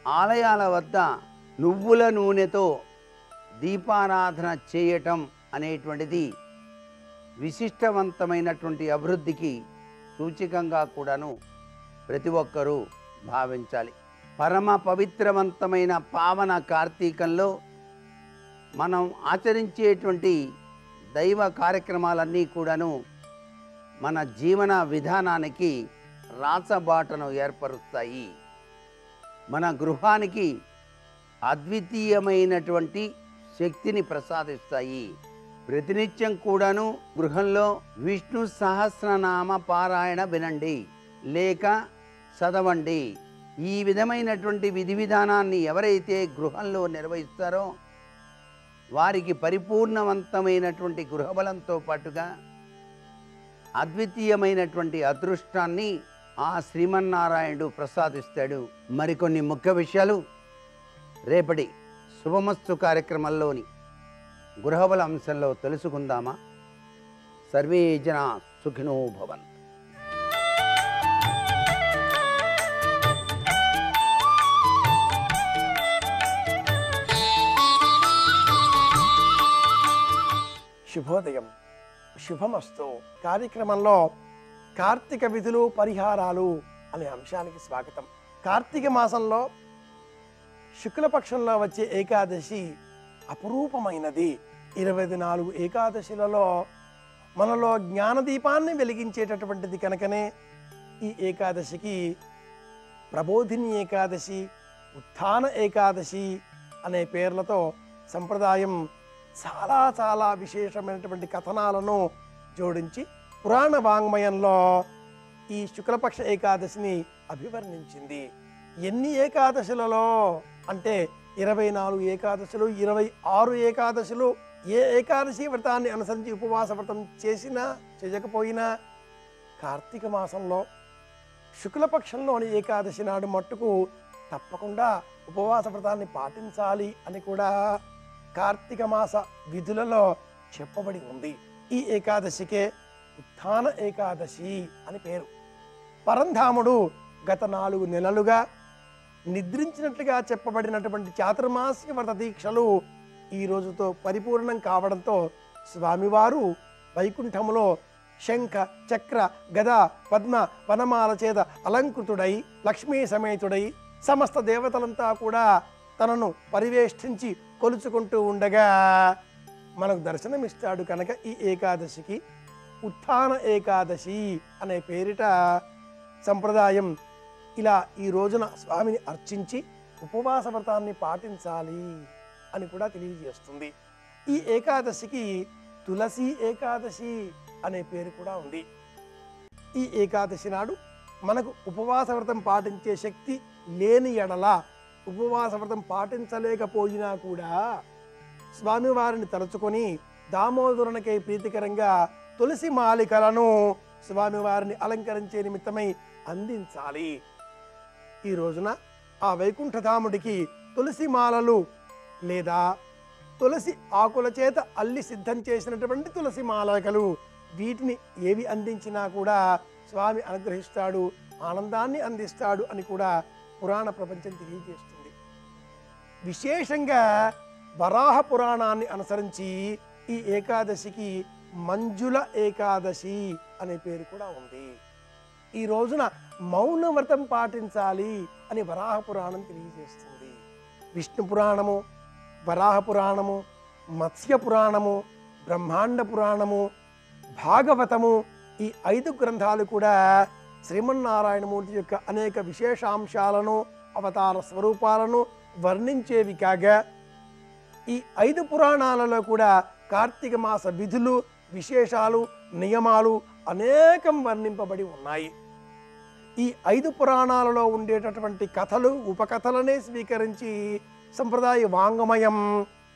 ఆలయాల వద్ద నువ్వుల నూనెతో దీపారాధన చేయటం అనేటువంటిది విశిష్టవంతమైనటువంటి అభివృద్ధికి సూచికంగా కూడాను ప్రతి ఒక్కరూ భావించాలి. పరమ పవిత్రవంతమైన పావన కార్తీకంలో మనం ఆచరించేటువంటి దైవ కార్యక్రమాలన్నీ కూడాను మన జీవన విధానానికి రాచబాటను ఏర్పరుస్తాయి. మన గృహానికి అద్వితీయమైనటువంటి శక్తిని ప్రసాదిస్తాయి. ప్రతినిత్యం కూడాను గృహంలో విష్ణు సహస్రనామ పారాయణ వినండి లేక చదవండి. ఈ విధమైనటువంటి విధి విధానాన్ని ఎవరైతే గృహంలో నిర్వహిస్తారో వారికి పరిపూర్ణవంతమైనటువంటి గృహబలంతో పాటుగా అద్వితీయమైనటువంటి అదృష్టాన్ని ఆ శ్రీమన్నారాయణుడు ప్రసాదిస్తాడు. మరికొన్ని ముఖ్య విషయాలు రేపటి శుభమస్తు కార్యక్రమంలోని గృహబల అంశంలో తెలుసుకుందామా? సర్వే జన సుఖినో భవన్ శుభోదయం. శుభమస్తు కార్యక్రమంలో కార్తీక విధులు పరిహారాలు అనే అంశానికి స్వాగతం. కార్తీక మాసంలో శుక్లపక్షంలో వచ్చే ఏకాదశి అపురూపమైనది. ఇరవై నాలుగు ఏకాదశిలలో మనలో జ్ఞానదీపాన్ని వెలిగించేటటువంటిది కనుకనే ఈ ఏకాదశికి ప్రబోధిని ఏకాదశి ఉత్థాన ఏకాదశి అనే పేర్లతో సంప్రదాయం చాలా చాలా విశేషమైనటువంటి కథనాలను జోడించి పురాణ వాంగ్మయంలో ఈ శుక్లపక్ష ఏకాదశిని అభివర్ణించింది. ఎన్ని ఏకాదశులలో అంటే ఇరవై నాలుగు ఏకాదశులు ఇరవై ఆరు ఏకాదశులు ఏ ఏకాదశి వ్రతాన్ని అనుసరించి ఉపవాస వ్రతం చేసినా చేయకపోయినా కార్తీక మాసంలో శుక్లపక్షంలోని ఏకాదశి నాడు మట్టుకు తప్పకుండా ఉపవాస వ్రతాన్ని పాటించాలి అని కూడా కార్తీక మాస విధులలో చెప్పబడి ఉంది. ఈ ఏకాదశికే ఉత్థాన ఏకాదశి అని పేరు. పరంధాముడు గత నాలుగు నెలలుగా నిద్రించినట్లుగా చెప్పబడినటువంటి చాతుర్మాసిక వ్రత దీక్షలు ఈ రోజుతో పరిపూర్ణం కావడంతో స్వామివారు వైకుంఠములో శంఖ చక్ర గద పద్మ వనమాల చేత అలంకృతుడై లక్ష్మీ సమేతుడై సమస్త దేవతలంతా కూడా తనను పరివేష్టించి కొలుచుకుంటూ ఉండగా మనకు దర్శనమిస్తాడు కనుక ఈ ఏకాదశికి. ఉత్థాన ఏకాదశి అనే పేరిట సంప్రదాయం ఇలా ఈ రోజున స్వామిని అర్చించి ఉపవాస వ్రతాన్ని పాటించాలి అని కూడా తెలియజేస్తుంది. ఈ ఏకాదశికి తులసి ఏకాదశి అనే పేరు కూడా ఉంది. ఈ ఏకాదశి నాడు మనకు ఉపవాస వ్రతం పాటించే శక్తి లేని ఎడల ఉపవాస వ్రతం పాటించలేకపోయినా కూడా స్వామివారిని తలుచుకొని దామోదరునికై ప్రీతికరంగా తులసి మాలికలను స్వామివారిని అలంకరించే నిమిత్తమై అందించాలి. ఈ రోజున ఆ వైకుంఠధాముడికి తులసి మాలలు లేదా తులసి ఆకుల చేత అల్లి సిద్ధం చేసినటువంటి తులసి మాలకలు వీటిని ఏవి అందించినా కూడా స్వామి అనుగ్రహిస్తాడు ఆనందాన్ని అందిస్తాడు అని కూడా పురాణ ప్రపంచం తెలియజేస్తుంది. విశేషంగా వరాహ పురాణాన్ని అనుసరించి ఈ ఏకాదశికి మంజుల ఏకాదశి అనే పేరు కూడా ఉంది. ఈ రోజున మౌన వ్రతం పాటించాలి అని వరాహ పురాణం తెలియజేస్తుంది. విష్ణు పురాణము వరాహ పురాణము మత్స్య పురాణము బ్రహ్మాండ పురాణము భాగవతము ఈ ఐదు గ్రంథాలు కూడా శ్రీమన్నారాయణమూర్తి యొక్క అనేక విశేషాంశాలను అవతార స్వరూపాలను వర్ణించేవి కాగా ఈ ఐదు పురాణాలలో కూడా కార్తీక మాస విధులు విశేషాలు నియమాలు అనేకం వర్ణింపబడి ఉన్నాయి. ఈ ఐదు పురాణాలలో ఉండేటటువంటి కథలు ఉపకథలనే స్వీకరించి సంప్రదాయ వాంగమయం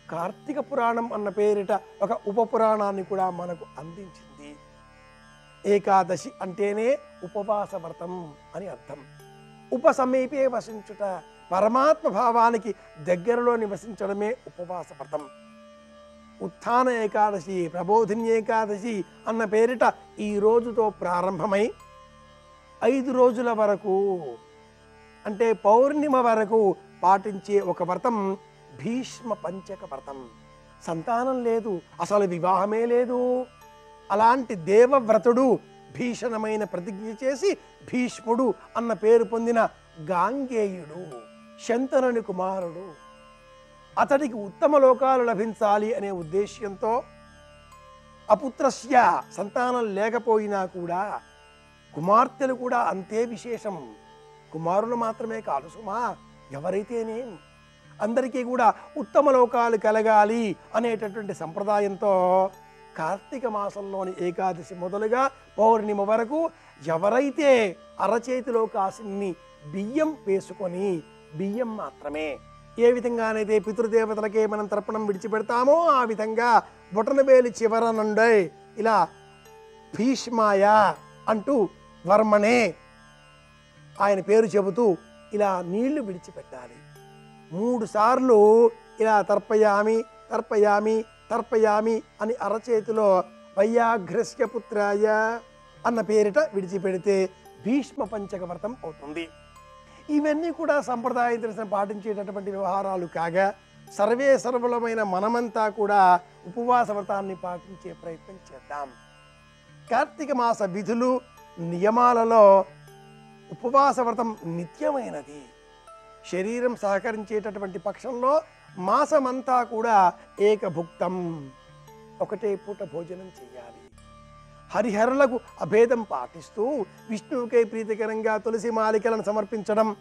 కార్తీక పురాణం అన్న పేరిట ఒక ఉప పురాణాన్ని కూడా మనకు అందించింది. ఏకాదశి అంటేనే ఉపవాస వ్రతం అని అర్థం. ఉప సమీపే వసించుట పరమాత్మ భావానికి దగ్గరలో నివసించడమే ఉపవాస వ్రతం ఉత్థాన ఏకాదశి ప్రబోధిని ఏకాదశి అన్న పేరిట ఈ రోజుతో ప్రారంభమై ఐదు రోజుల వరకు అంటే పౌర్ణిమ వరకు పాటించే ఒక వ్రతం భీష్మ పంచక వ్రతం. సంతానం లేదు అసలు వివాహమే లేదు. అలాంటి దేవవ్రతుడు భీషణమైన ప్రతిజ్ఞ చేసి భీష్ముడు అన్న పేరు పొందిన గాంగేయుడు శంతనుని కుమారుడు. అతడికి ఉత్తమ లోకాలు లభించాలి అనే ఉద్దేశ్యంతో అపుత్రస్య సంతానం లేకపోయినా కూడా కుమార్తెలు కూడా అంతే విశేషం. కుమారులు మాత్రమే కాదు సుమా ఎవరైతేనే అందరికీ కూడా ఉత్తమ లోకాలు కలగాలి అనేటటువంటి సంప్రదాయంతో కార్తీక మాసంలోని ఏకాదశి మొదలుగా పౌర్ణిమ వరకు ఎవరైతే అరచేతిలో కాసిన్ని బియ్యం వేసుకొని బియ్యం మాత్రమే ఏ విధంగానైతే పితృదేవతలకే మనం తర్పణం విడిచిపెడతామో ఆ విధంగా బొటనవేలి చివర నుండి ఇలా భీష్మాయ అంటూ వర్మనే ఆయన పేరు చెబుతూ ఇలా నీళ్ళు విడిచిపెట్టాలి. మూడు సార్లు ఇలా తర్పయామి తర్పయామి తర్పయామి అని అరచేతిలో వయ్యాఘ్రస్య పుత్రాయ అన్న పేరిట విడిచిపెడితే భీష్మ పంచక వ్రతం అవుతుంది. ఇవన్నీ కూడా సంప్రదాయం తెలిసిన పాటించేటటువంటి వ్యవహారాలు కాగా సర్వే సర్వలమైన మనమంతా కూడా ఉపవాస వ్రతాన్ని పాటించే ప్రయత్నం చేద్దాం. కార్తీక మాస విధులు నియమాలలో ఉపవాస వ్రతం నిత్యమైనది. శరీరం సహకరించేటటువంటి పక్షంలో మాసమంతా కూడా ఏకభుక్తం. ఒకటే పూట భోజనం చేయాలి. హరిహరులకు అభేదం పాటిస్తూ విష్ణువుకే ప్రీతికరంగా తులసి మాలికలను సమర్పించడం.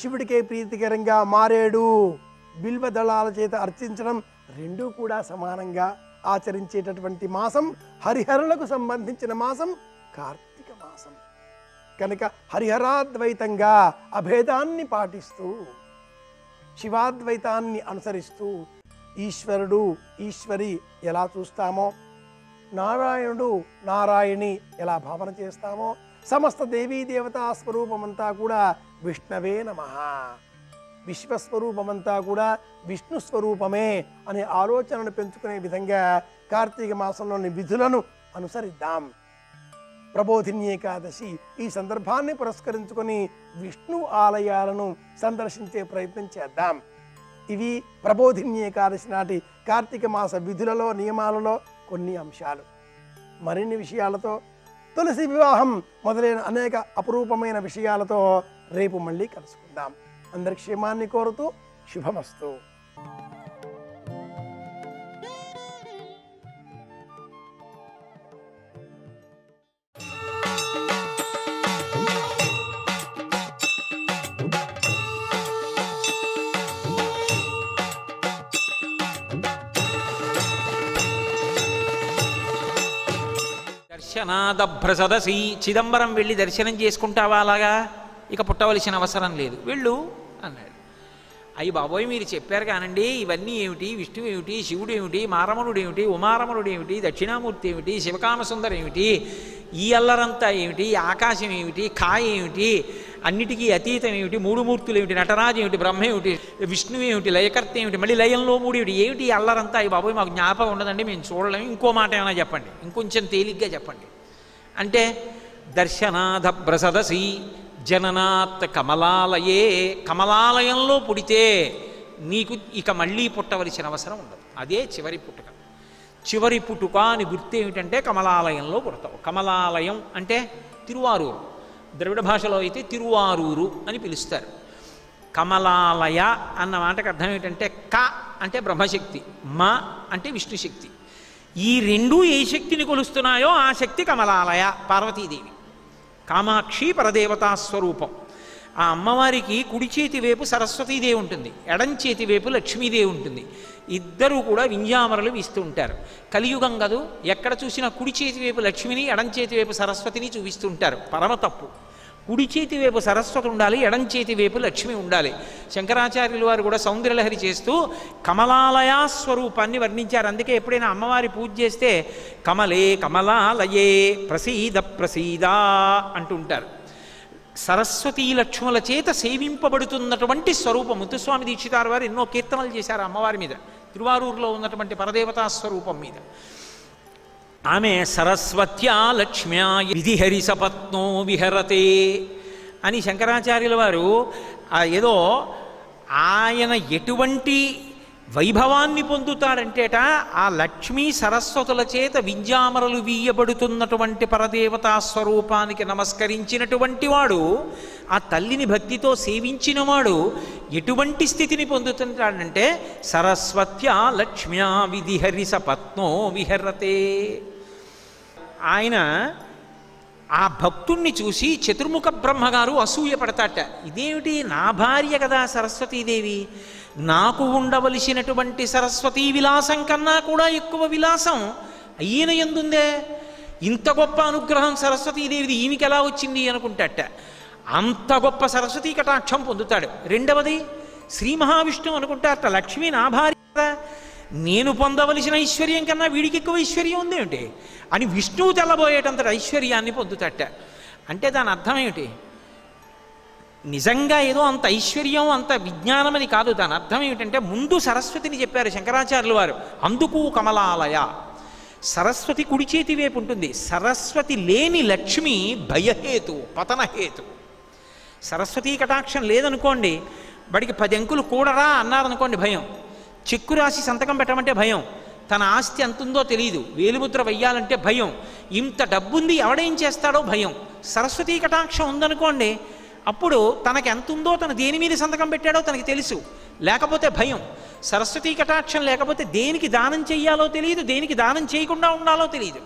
శివుడికే ప్రీతికరంగా మారేడు బిల్వ దళాల చేత అర్చించడం రెండూ కూడా సమానంగా ఆచరించేటటువంటి మాసం హరిహరులకు సంబంధించిన మాసం కార్తీక మాసం. కనుక హరిహరాద్వైతంగా అభేదాన్ని పాటిస్తూ శివాద్వైతాన్ని అనుసరిస్తూ ఈశ్వరుడు ఈశ్వరి ఎలా చూస్తామో నారాయణుడు నారాయణి ఎలా భావన చేస్తామో సమస్త దేవీ దేవతా స్వరూపమంతా కూడా విష్ణవే నమ. విశ్వస్వరూపమంతా కూడా విష్ణు స్వరూపమే అనే ఆలోచనను పెంచుకునే విధంగా కార్తీక మాసంలోని విధులను అనుసరిద్దాం. ప్రబోధిని ఏకాదశి ఈ సందర్భాన్ని పురస్కరించుకొని విష్ణు ఆలయాలను సందర్శించే ప్రయత్నం చేద్దాం. ఇవి ప్రబోధిని ఏకాదశి నాటి కార్తీక మాస విధులలో నియమాలలో కొన్ని అంశాలు. మరిన్ని విషయాలతో తులసి వివాహం మొదలైన అనేక అపురూపమైన విషయాలతో రేపు మళ్ళీ కలుసుకుందాం. అందరి క్షేమాన్ని కోరుతూ శుభమస్తు. దర్శనాదభ్రసదసి చిదంబరం వెళ్ళి దర్శనం చేసుకుంటావా అలాగా? ఇక పుట్టవలసిన అవసరం లేదు. వెళ్ళు అన్నాడు. అయ్యి బాబోయ్ మీరు చెప్పారు కానండి ఇవన్నీ ఏమిటి? విష్ణువు ఏమిటి? శివుడు ఏమిటి? మారమణుడు ఏమిటి? ఉమారమణుడు ఏమిటి? దక్షిణామూర్తి ఏమిటి? శివకామసుందరం ఏమిటి? ఈ అల్లరంతా ఏమిటి? ఆకాశం ఏమిటి? కాయ ఏమిటి? అన్నిటికీ అతీతం ఏమిటి? మూడు మూర్తులు ఏమిటి? నటరాజు ఏమిటి? బ్రహ్మ ఏమిటి? విష్ణువు ఏమిటి? లయకర్త ఏమిటి? మళ్ళీ లయంలో మూడు ఏమిటి? ఏమిటి అల్లరంతా? అయ్యి బాబోయ్ మాకు జ్ఞాపకం ఉండదండి మేము చూడలేము. ఇంకో మాట ఏమైనా చెప్పండి. ఇంకొంచెం తేలిగ్గా చెప్పండి. అంటే దర్శనాథ ప్రసదసి జననాత్ కమలాలయే. కమలాలయంలో పుడితే నీకు ఇక మళ్ళీ పుట్టవలసిన అవసరం ఉండదు. అదే చివరి పుట్టుక. చివరి పుట్టుక అని గుర్తు ఏమిటంటే కమలాలయంలో పుడతావు. కమలాలయం అంటే తిరువారూరు. ద్రవిడ భాషలో అయితే తిరువారూరు అని పిలుస్తారు. కమలాలయ అన్న మాటకు అర్థం ఏంటంటే క అంటే బ్రహ్మశక్తి. మ అంటే విష్ణుశక్తి. ఈ రెండూ ఏ శక్తిని కొలుస్తున్నాయో ఆ శక్తి కమలాలయ పార్వతీదేవి. కామాక్షి పరదేవతా స్వరూపం. ఆ అమ్మవారికి కుడి చేతి వైపు సరస్వతీదేవి ఉంటుంది ఎడం చేతి వైపు లక్ష్మీదేవి ఉంటుంది. ఇద్దరూ కూడా వింజామరలు వీస్తూ ఉంటారు. కలియుగం కదూ ఎక్కడ చూసినా కుడి చేతి వైపు లక్ష్మిని ఎడం చేతి వైపు సరస్వతిని చూపిస్తూ ఉంటారు. పరమ తప్పు. కుడి చేతి వైపు సరస్వతి ఉండాలి ఎడం చేతి వైపు లక్ష్మి ఉండాలి. శంకరాచార్యులు వారు కూడా సౌందర్యలహరి చేస్తూ కమలాలయా స్వరూపాన్ని వర్ణించారు. అందుకే ఎప్పుడైనా అమ్మవారి పూజ చేస్తే కమలే కమలాలయే ప్రసీద ప్రసీద అంటుంటారు సరస్వతీ లక్ష్ముల చేత సేవింపబడుతున్నటువంటి స్వరూపం. ముత్తుస్వామి దీక్షితారు వారు ఎన్నో కీర్తనలు చేశారు అమ్మవారి మీద. తిరువారూరులో ఉన్నటువంటి పరదేవతా స్వరూపం మీద. ఆమె సరస్వత్యా లక్ష్మ్యా విధిహరి సపత్నో విహరతే అని శంకరాచార్యుల వారు ఏదో ఆయన ఎటువంటి వైభవాన్ని పొందుతాడంటేట ఆ లక్ష్మీ సరస్వతుల చేత విద్యామరలు వీయబడుతున్నటువంటి పరదేవతా స్వరూపానికి నమస్కరించినటువంటి వాడు ఆ తల్లిని భక్తితో సేవించినవాడు ఎటువంటి స్థితిని పొందుతుంటాడంటే సరస్వత్యా లక్ష్మ్యా విధిహరి సపత్నో విహరతే. ఆయన ఆ భక్తుణ్ణి చూసి చతుర్ముఖ బ్రహ్మగారు అసూయ పడతాట. ఇదేమిటి? నా భార్య కదా సరస్వతీదేవి. నాకు ఉండవలసినటువంటి సరస్వతీ విలాసం కన్నా కూడా ఎక్కువ విలాసం ఈయన ఎందుందే? ఇంత గొప్ప అనుగ్రహం సరస్వతీదేవిది ఈమెకి ఎలా వచ్చింది అనుకుంటాట. అంత గొప్ప సరస్వతీ కటాక్షం పొందుతాడు. రెండవది శ్రీ మహావిష్ణువు అనుకుంటారట లక్ష్మీ నా భార్య కదా. నేను పొందవలసిన ఐశ్వర్యం కన్నా వీడికి ఎక్కువ ఐశ్వర్యం ఉందేమిటి అని విష్ణువు తెల్లబోయేటంత ఐశ్వర్యాన్ని పొందుతట. అంటే దాని అర్థం ఏమిటి? నిజంగా ఏదో అంత ఐశ్వర్యం అంత విజ్ఞానం అని కాదు. దాని అర్థం ఏమిటంటే ముందు సరస్వతిని చెప్పారు శంకరాచార్యులు వారు. అందుకు కమలాలయ. సరస్వతి కుడి చేతి వైపు ఉంటుంది. సరస్వతి లేని లక్ష్మి భయహేతు పతనహేతు. సరస్వతీ కటాక్షం లేదనుకోండి వాడికి పది అంకులు కూడరా అన్నారనుకోండి భయం. చెక్కు రాసి సంతకం పెట్టమంటే భయం. తన ఆస్తి ఎంతుందో తెలియదు వేలిముద్ర వెయ్యాలంటే భయం. ఇంత డబ్బుంది ఎవడేం చేస్తాడో భయం. సరస్వతీ కటాక్షం ఉందనుకోండి అప్పుడు తనకి ఎంత ఉందో తను దేని మీద సంతకం పెట్టాడో తనకి తెలుసు. లేకపోతే భయం. సరస్వతీ కటాక్షం లేకపోతే దేనికి దానం చెయ్యాలో తెలియదు దేనికి దానం చేయకుండా ఉండాలో తెలియదు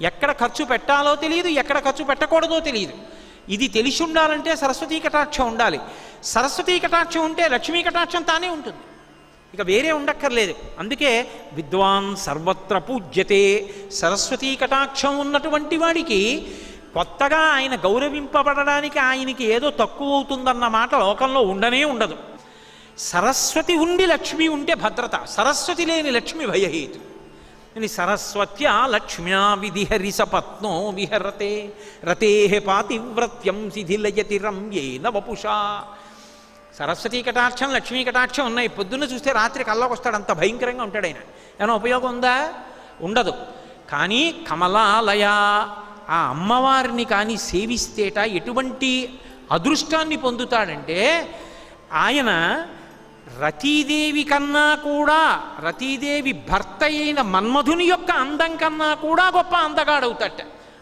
ఎక్కడ ఖర్చు పెట్టాలో తెలియదు ఎక్కడ ఖర్చు పెట్టకూడదో తెలియదు ఇది తెలిసి ఉండాలంటే సరస్వతీ కటాక్షం ఉండాలి. సరస్వతీ కటాక్షం ఉంటే లక్ష్మీ కటాక్షం తానే ఉంటుంది. ఇక వేరే ఉండక్కర్లేదు. అందుకే విద్వాన్ సర్వత్ర పూజ్యతే సరస్వతీ కటాక్షం ఉన్నటువంటి వాడికి కొత్తగా ఆయన గౌరవింపబడడానికి ఆయనకి ఏదో తక్కువ అవుతుందన్న మాట లోకంలో ఉండనే ఉండదు. సరస్వతి ఉండి లక్ష్మి ఉంటే భద్రత సరస్వతి లేని లక్ష్మి భయహేతు అని సరస్వత్యా లక్ష్మ్యా విధిహరి సపత్నో విహరతే రతే పాతివ్రత్యం శిథిలయతి రమ్యేన వపుషా. సరస్వతీ కటాక్షం లక్ష్మీ కటాక్షం ఉన్నాయి. పొద్దున్న చూస్తే రాత్రి కల్లోకి వస్తాడు. అంత భయంకరంగా ఉంటాడు ఆయన. ఏమైనా ఉపయోగం ఉందా? ఉండదు. కానీ కమలాలయ ఆ అమ్మవారిని కానీ సేవిస్తేట ఎటువంటి అదృష్టాన్ని పొందుతాడంటే ఆయన రతీదేవి కన్నా కూడా రతీదేవి భర్త అయిన మన్మధుని యొక్క అందం కన్నా కూడా గొప్ప అందగాడవుతాట.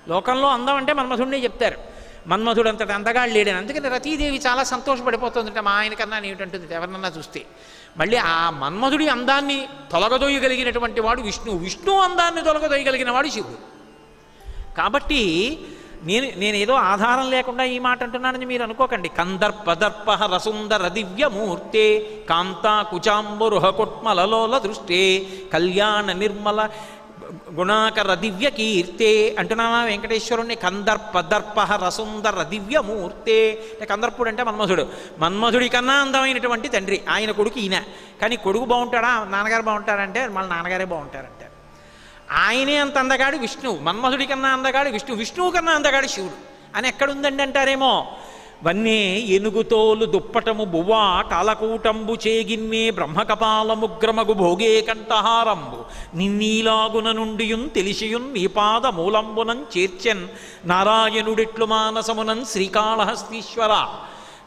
లోకంలో అందం అంటే మన్మధుడినే చెప్తారు. మన్మధుడు అంతటి అందగాడు లేడని. అందుకని రతీదేవి చాలా సంతోషపడిపోతుందంటే మా ఆయన కన్నా ఏమిటంటుంది ఎవరినన్నా చూస్తే. మళ్ళీ ఆ మన్మధుడి అందాన్ని తొలగదోయగలిగినటువంటి వాడు విష్ణువు విష్ణు అందాన్ని తొలగదోయగలిగిన వాడు శివుడు. కాబట్టి నేను నేనేదో ఆధారం లేకుండా ఈ మాట అంటున్నానని మీరు అనుకోకండి. కందర్పదర్ప రసుందర దివ్యమూర్తే కాంతా కుచాంబురుహ కుట్మలలోల దృష్టే కళ్యాణ నిర్మల గుణాకర దివ్య కీర్తే అంటున్నామా వెంకటేశ్వరుణ్ణి? కందర్ప దర్ప రసుందర దివ్యమూర్తే అంటే కందర్పుడు అంటే మన్మధుడు. మన్మధుడి కన్నా అందమైనటువంటి తండ్రి. ఆయన కొడుకు ఈయన. కానీ కొడుకు బాగుంటాడా? నాన్నగారు బాగుంటారంటే? మళ్ళీ నాన్నగారే బాగుంటారంటారు ఆయనే అంత అందగాడు విష్ణువు. మన్మధుడి కన్నా అందగాడు విష్ణువు. విష్ణువు కన్నా అందగాడు శివుడు. అని ఎక్కడుందండి అంటారేమో? వన్నే ఎనుగుతోలు దుప్పటము బువ్వా కాలకూటంబు చేగిన్నే బ్రహ్మకపాలముగ్రమగు భోగే కంఠహారంబు. నిన్నీలాగున నుండియున్ తెలిసియున్ నీ పాద మూలంబునం చేర్చెన్ నారాయణుడిట్లు మానసమునం శ్రీకాళహస్తీశ్వర.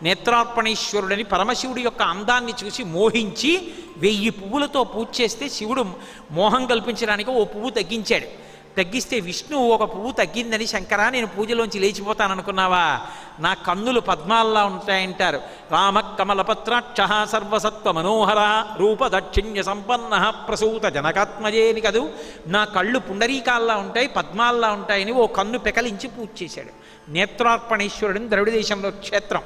నేత్రార్పణేశ్వరుడని పరమశివుడి యొక్క అందాన్ని చూసి మోహించి వెయ్యి పువ్వులతో పూజ చేస్తే శివుడు మోహం కల్పించడానికి ఓ పువ్వు తగ్గించాడు. తగ్గిస్తే విష్ణువు ఒక పువ్వు తగ్గిందని శంకరా నేను పూజలోంచి లేచిపోతాననుకున్నావా? నా కన్నులు పద్మాల్లా ఉంటాయంటారు. రామ కమలపత్రాక్ష సర్వసత్వ మనోహర రూప దక్షిణ్య సంపన్న ప్రసూత జనకాత్మజేని కదూ. నా కళ్ళు పుండరీకాల్లా ఉంటాయి పద్మాల్లా ఉంటాయని ఓ కన్ను పెకలించి పూజ చేశాడు. నేత్రార్పణేశ్వరుడిని ద్రవిడ దేశంలో క్షేత్రం.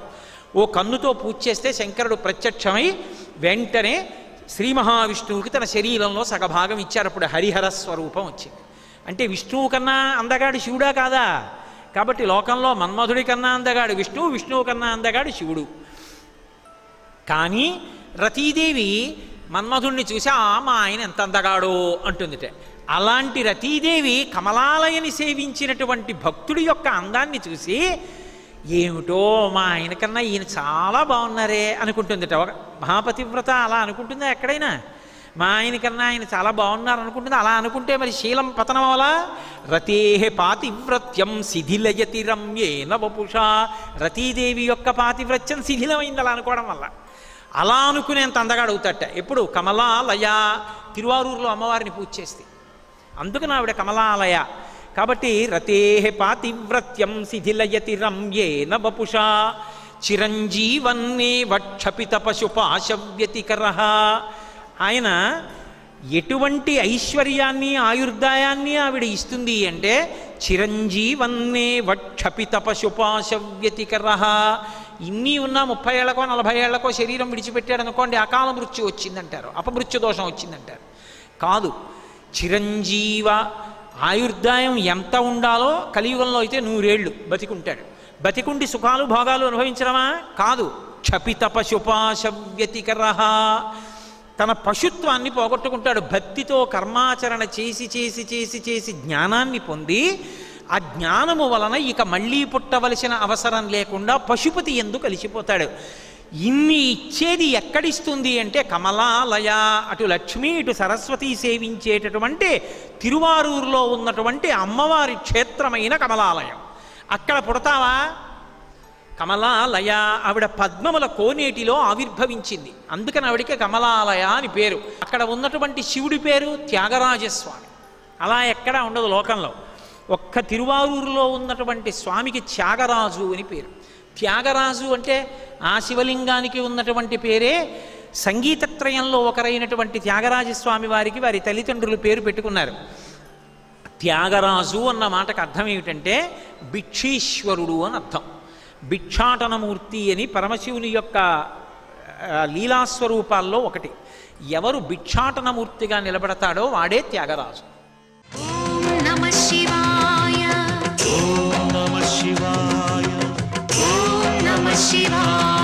ఓ కన్నుతో పూజ చేస్తే శంకరుడు ప్రత్యక్షమై వెంటనే శ్రీ మహావిష్ణువుకి తన శరీరంలో సగభాగం ఇచ్చారు. అప్పుడు హరిహర స్వరూపం వచ్చింది. అంటే విష్ణువు కన్నా అందగాడు శివుడా కాదా? కాబట్టి లోకంలో మన్మధుడి కన్నా అందగాడు విష్ణువు విష్ణువు కన్నా అందగాడు శివుడు. కానీ రతీదేవి మన్మధుణ్ణి చూసి ఆ మా ఆయన ఎంత అందగాడో అంటుందిట. అలాంటి రతీదేవి కమలాలయని సేవించినటువంటి భక్తుడి యొక్క అందాన్ని చూసి ఏమిటో మా ఆయన కన్నా ఈయన చాలా బాగున్నారే అనుకుంటుందిట. ఒక మహాపతివ్రత అలా అనుకుంటుందా ఎక్కడైనా? మా ఆయన కన్నా ఆయన చాలా బాగున్నారు అనుకుంటుంది అలా అనుకుంటే మరి శీలం పతనం అవలా? రతేహ పాతివ్రత్యం శిథిలయతి రమ్యేన వపుష రతీదేవి యొక్క పాతివ్రత్యం శిథిలమైంది అలా అనుకోవడం వల్ల. అలా అనుకునేంత అందగాడు అవుతాట ఎప్పుడు? కమలాలయ. తిరువారూరులో అమ్మవారిని పూజ చేస్తే. అందుకని ఆవిడ కమలాలయ. కాబట్టి రతేహ పాతివ్రత్యం శిథిలయతి రమ్యేన వపుష చిరంజీవన్నే వక్షపిత పశుపాశవ్యతికర ఆయన ఎటువంటి ఐశ్వర్యాన్ని ఆయుర్దాయాన్ని ఆవిడ ఇస్తుంది అంటే చిరంజీవన్నే వక్షపిత పశుపాశవ్యతికర ఇన్ని ఉన్నా ముప్పై ఏళ్ళకో నలభై ఏళ్ళకో శరీరం విడిచిపెట్టాడు అనుకోండి అకాల మృత్యు వచ్చిందంటారు అపమృత్యు దోషం వచ్చిందంటారు. కాదు చిరంజీవ ఆయుర్దాయం ఎంత ఉండాలో కలియుగంలో అయితే నూరేళ్ళు బతికుంటాడు. బతికుండి సుఖాలు భోగాలు అనుభవించడమా? కాదు క్షపిత పశుపాశవ్యతికర తన పశుత్వాన్ని పోగొట్టుకుంటాడు. భక్తితో కర్మాచరణ చేసి చేసి చేసి చేసి జ్ఞానాన్ని పొంది ఆ జ్ఞానము వలన ఇక మళ్ళీ పుట్టవలసిన అవసరం లేకుండా పశుపతి ఎందు కలిసిపోతాడు. ఇన్ని ఇచ్చేది ఎక్కడిస్తుంది అంటే కమలాలయ అటు లక్ష్మి ఇటు సరస్వతి సేవించేటటువంటి తిరువారూరులో ఉన్నటువంటి అమ్మవారి క్షేత్రమైన కమలాలయం. అక్కడ పుడతావా? కమలాలయ ఆవిడ పద్మముల కోనేటిలో ఆవిర్భవించింది. అందుకని ఆవిడికి కమలాలయ అని పేరు. అక్కడ ఉన్నటువంటి శివుడి పేరు త్యాగరాజస్వామి. అలా ఎక్కడా ఉండదు లోకంలో. ఒక్క తిరువారూరులో ఉన్నటువంటి స్వామికి త్యాగరాజు అని పేరు. త్యాగరాజు అంటే ఆ శివలింగానికి ఉన్నటువంటి పేరే సంగీతత్రయంలో ఒకరైనటువంటి త్యాగరాజస్వామి వారికి వారి తల్లిదండ్రులు పేరు పెట్టుకున్నారు. త్యాగరాజు అన్న మాటకు అర్థం ఏమిటంటే భిక్షీశ్వరుడు అని అర్థం. భిక్షాటనమూర్తి అని పరమశివుని యొక్క లీలాస్వరూపాల్లో ఒకటి. ఎవరు భిక్షాటనమూర్తిగా నిలబడతాడో వాడే త్యాగరాజు. నమ శివాయ. శివాయ. శివాయ.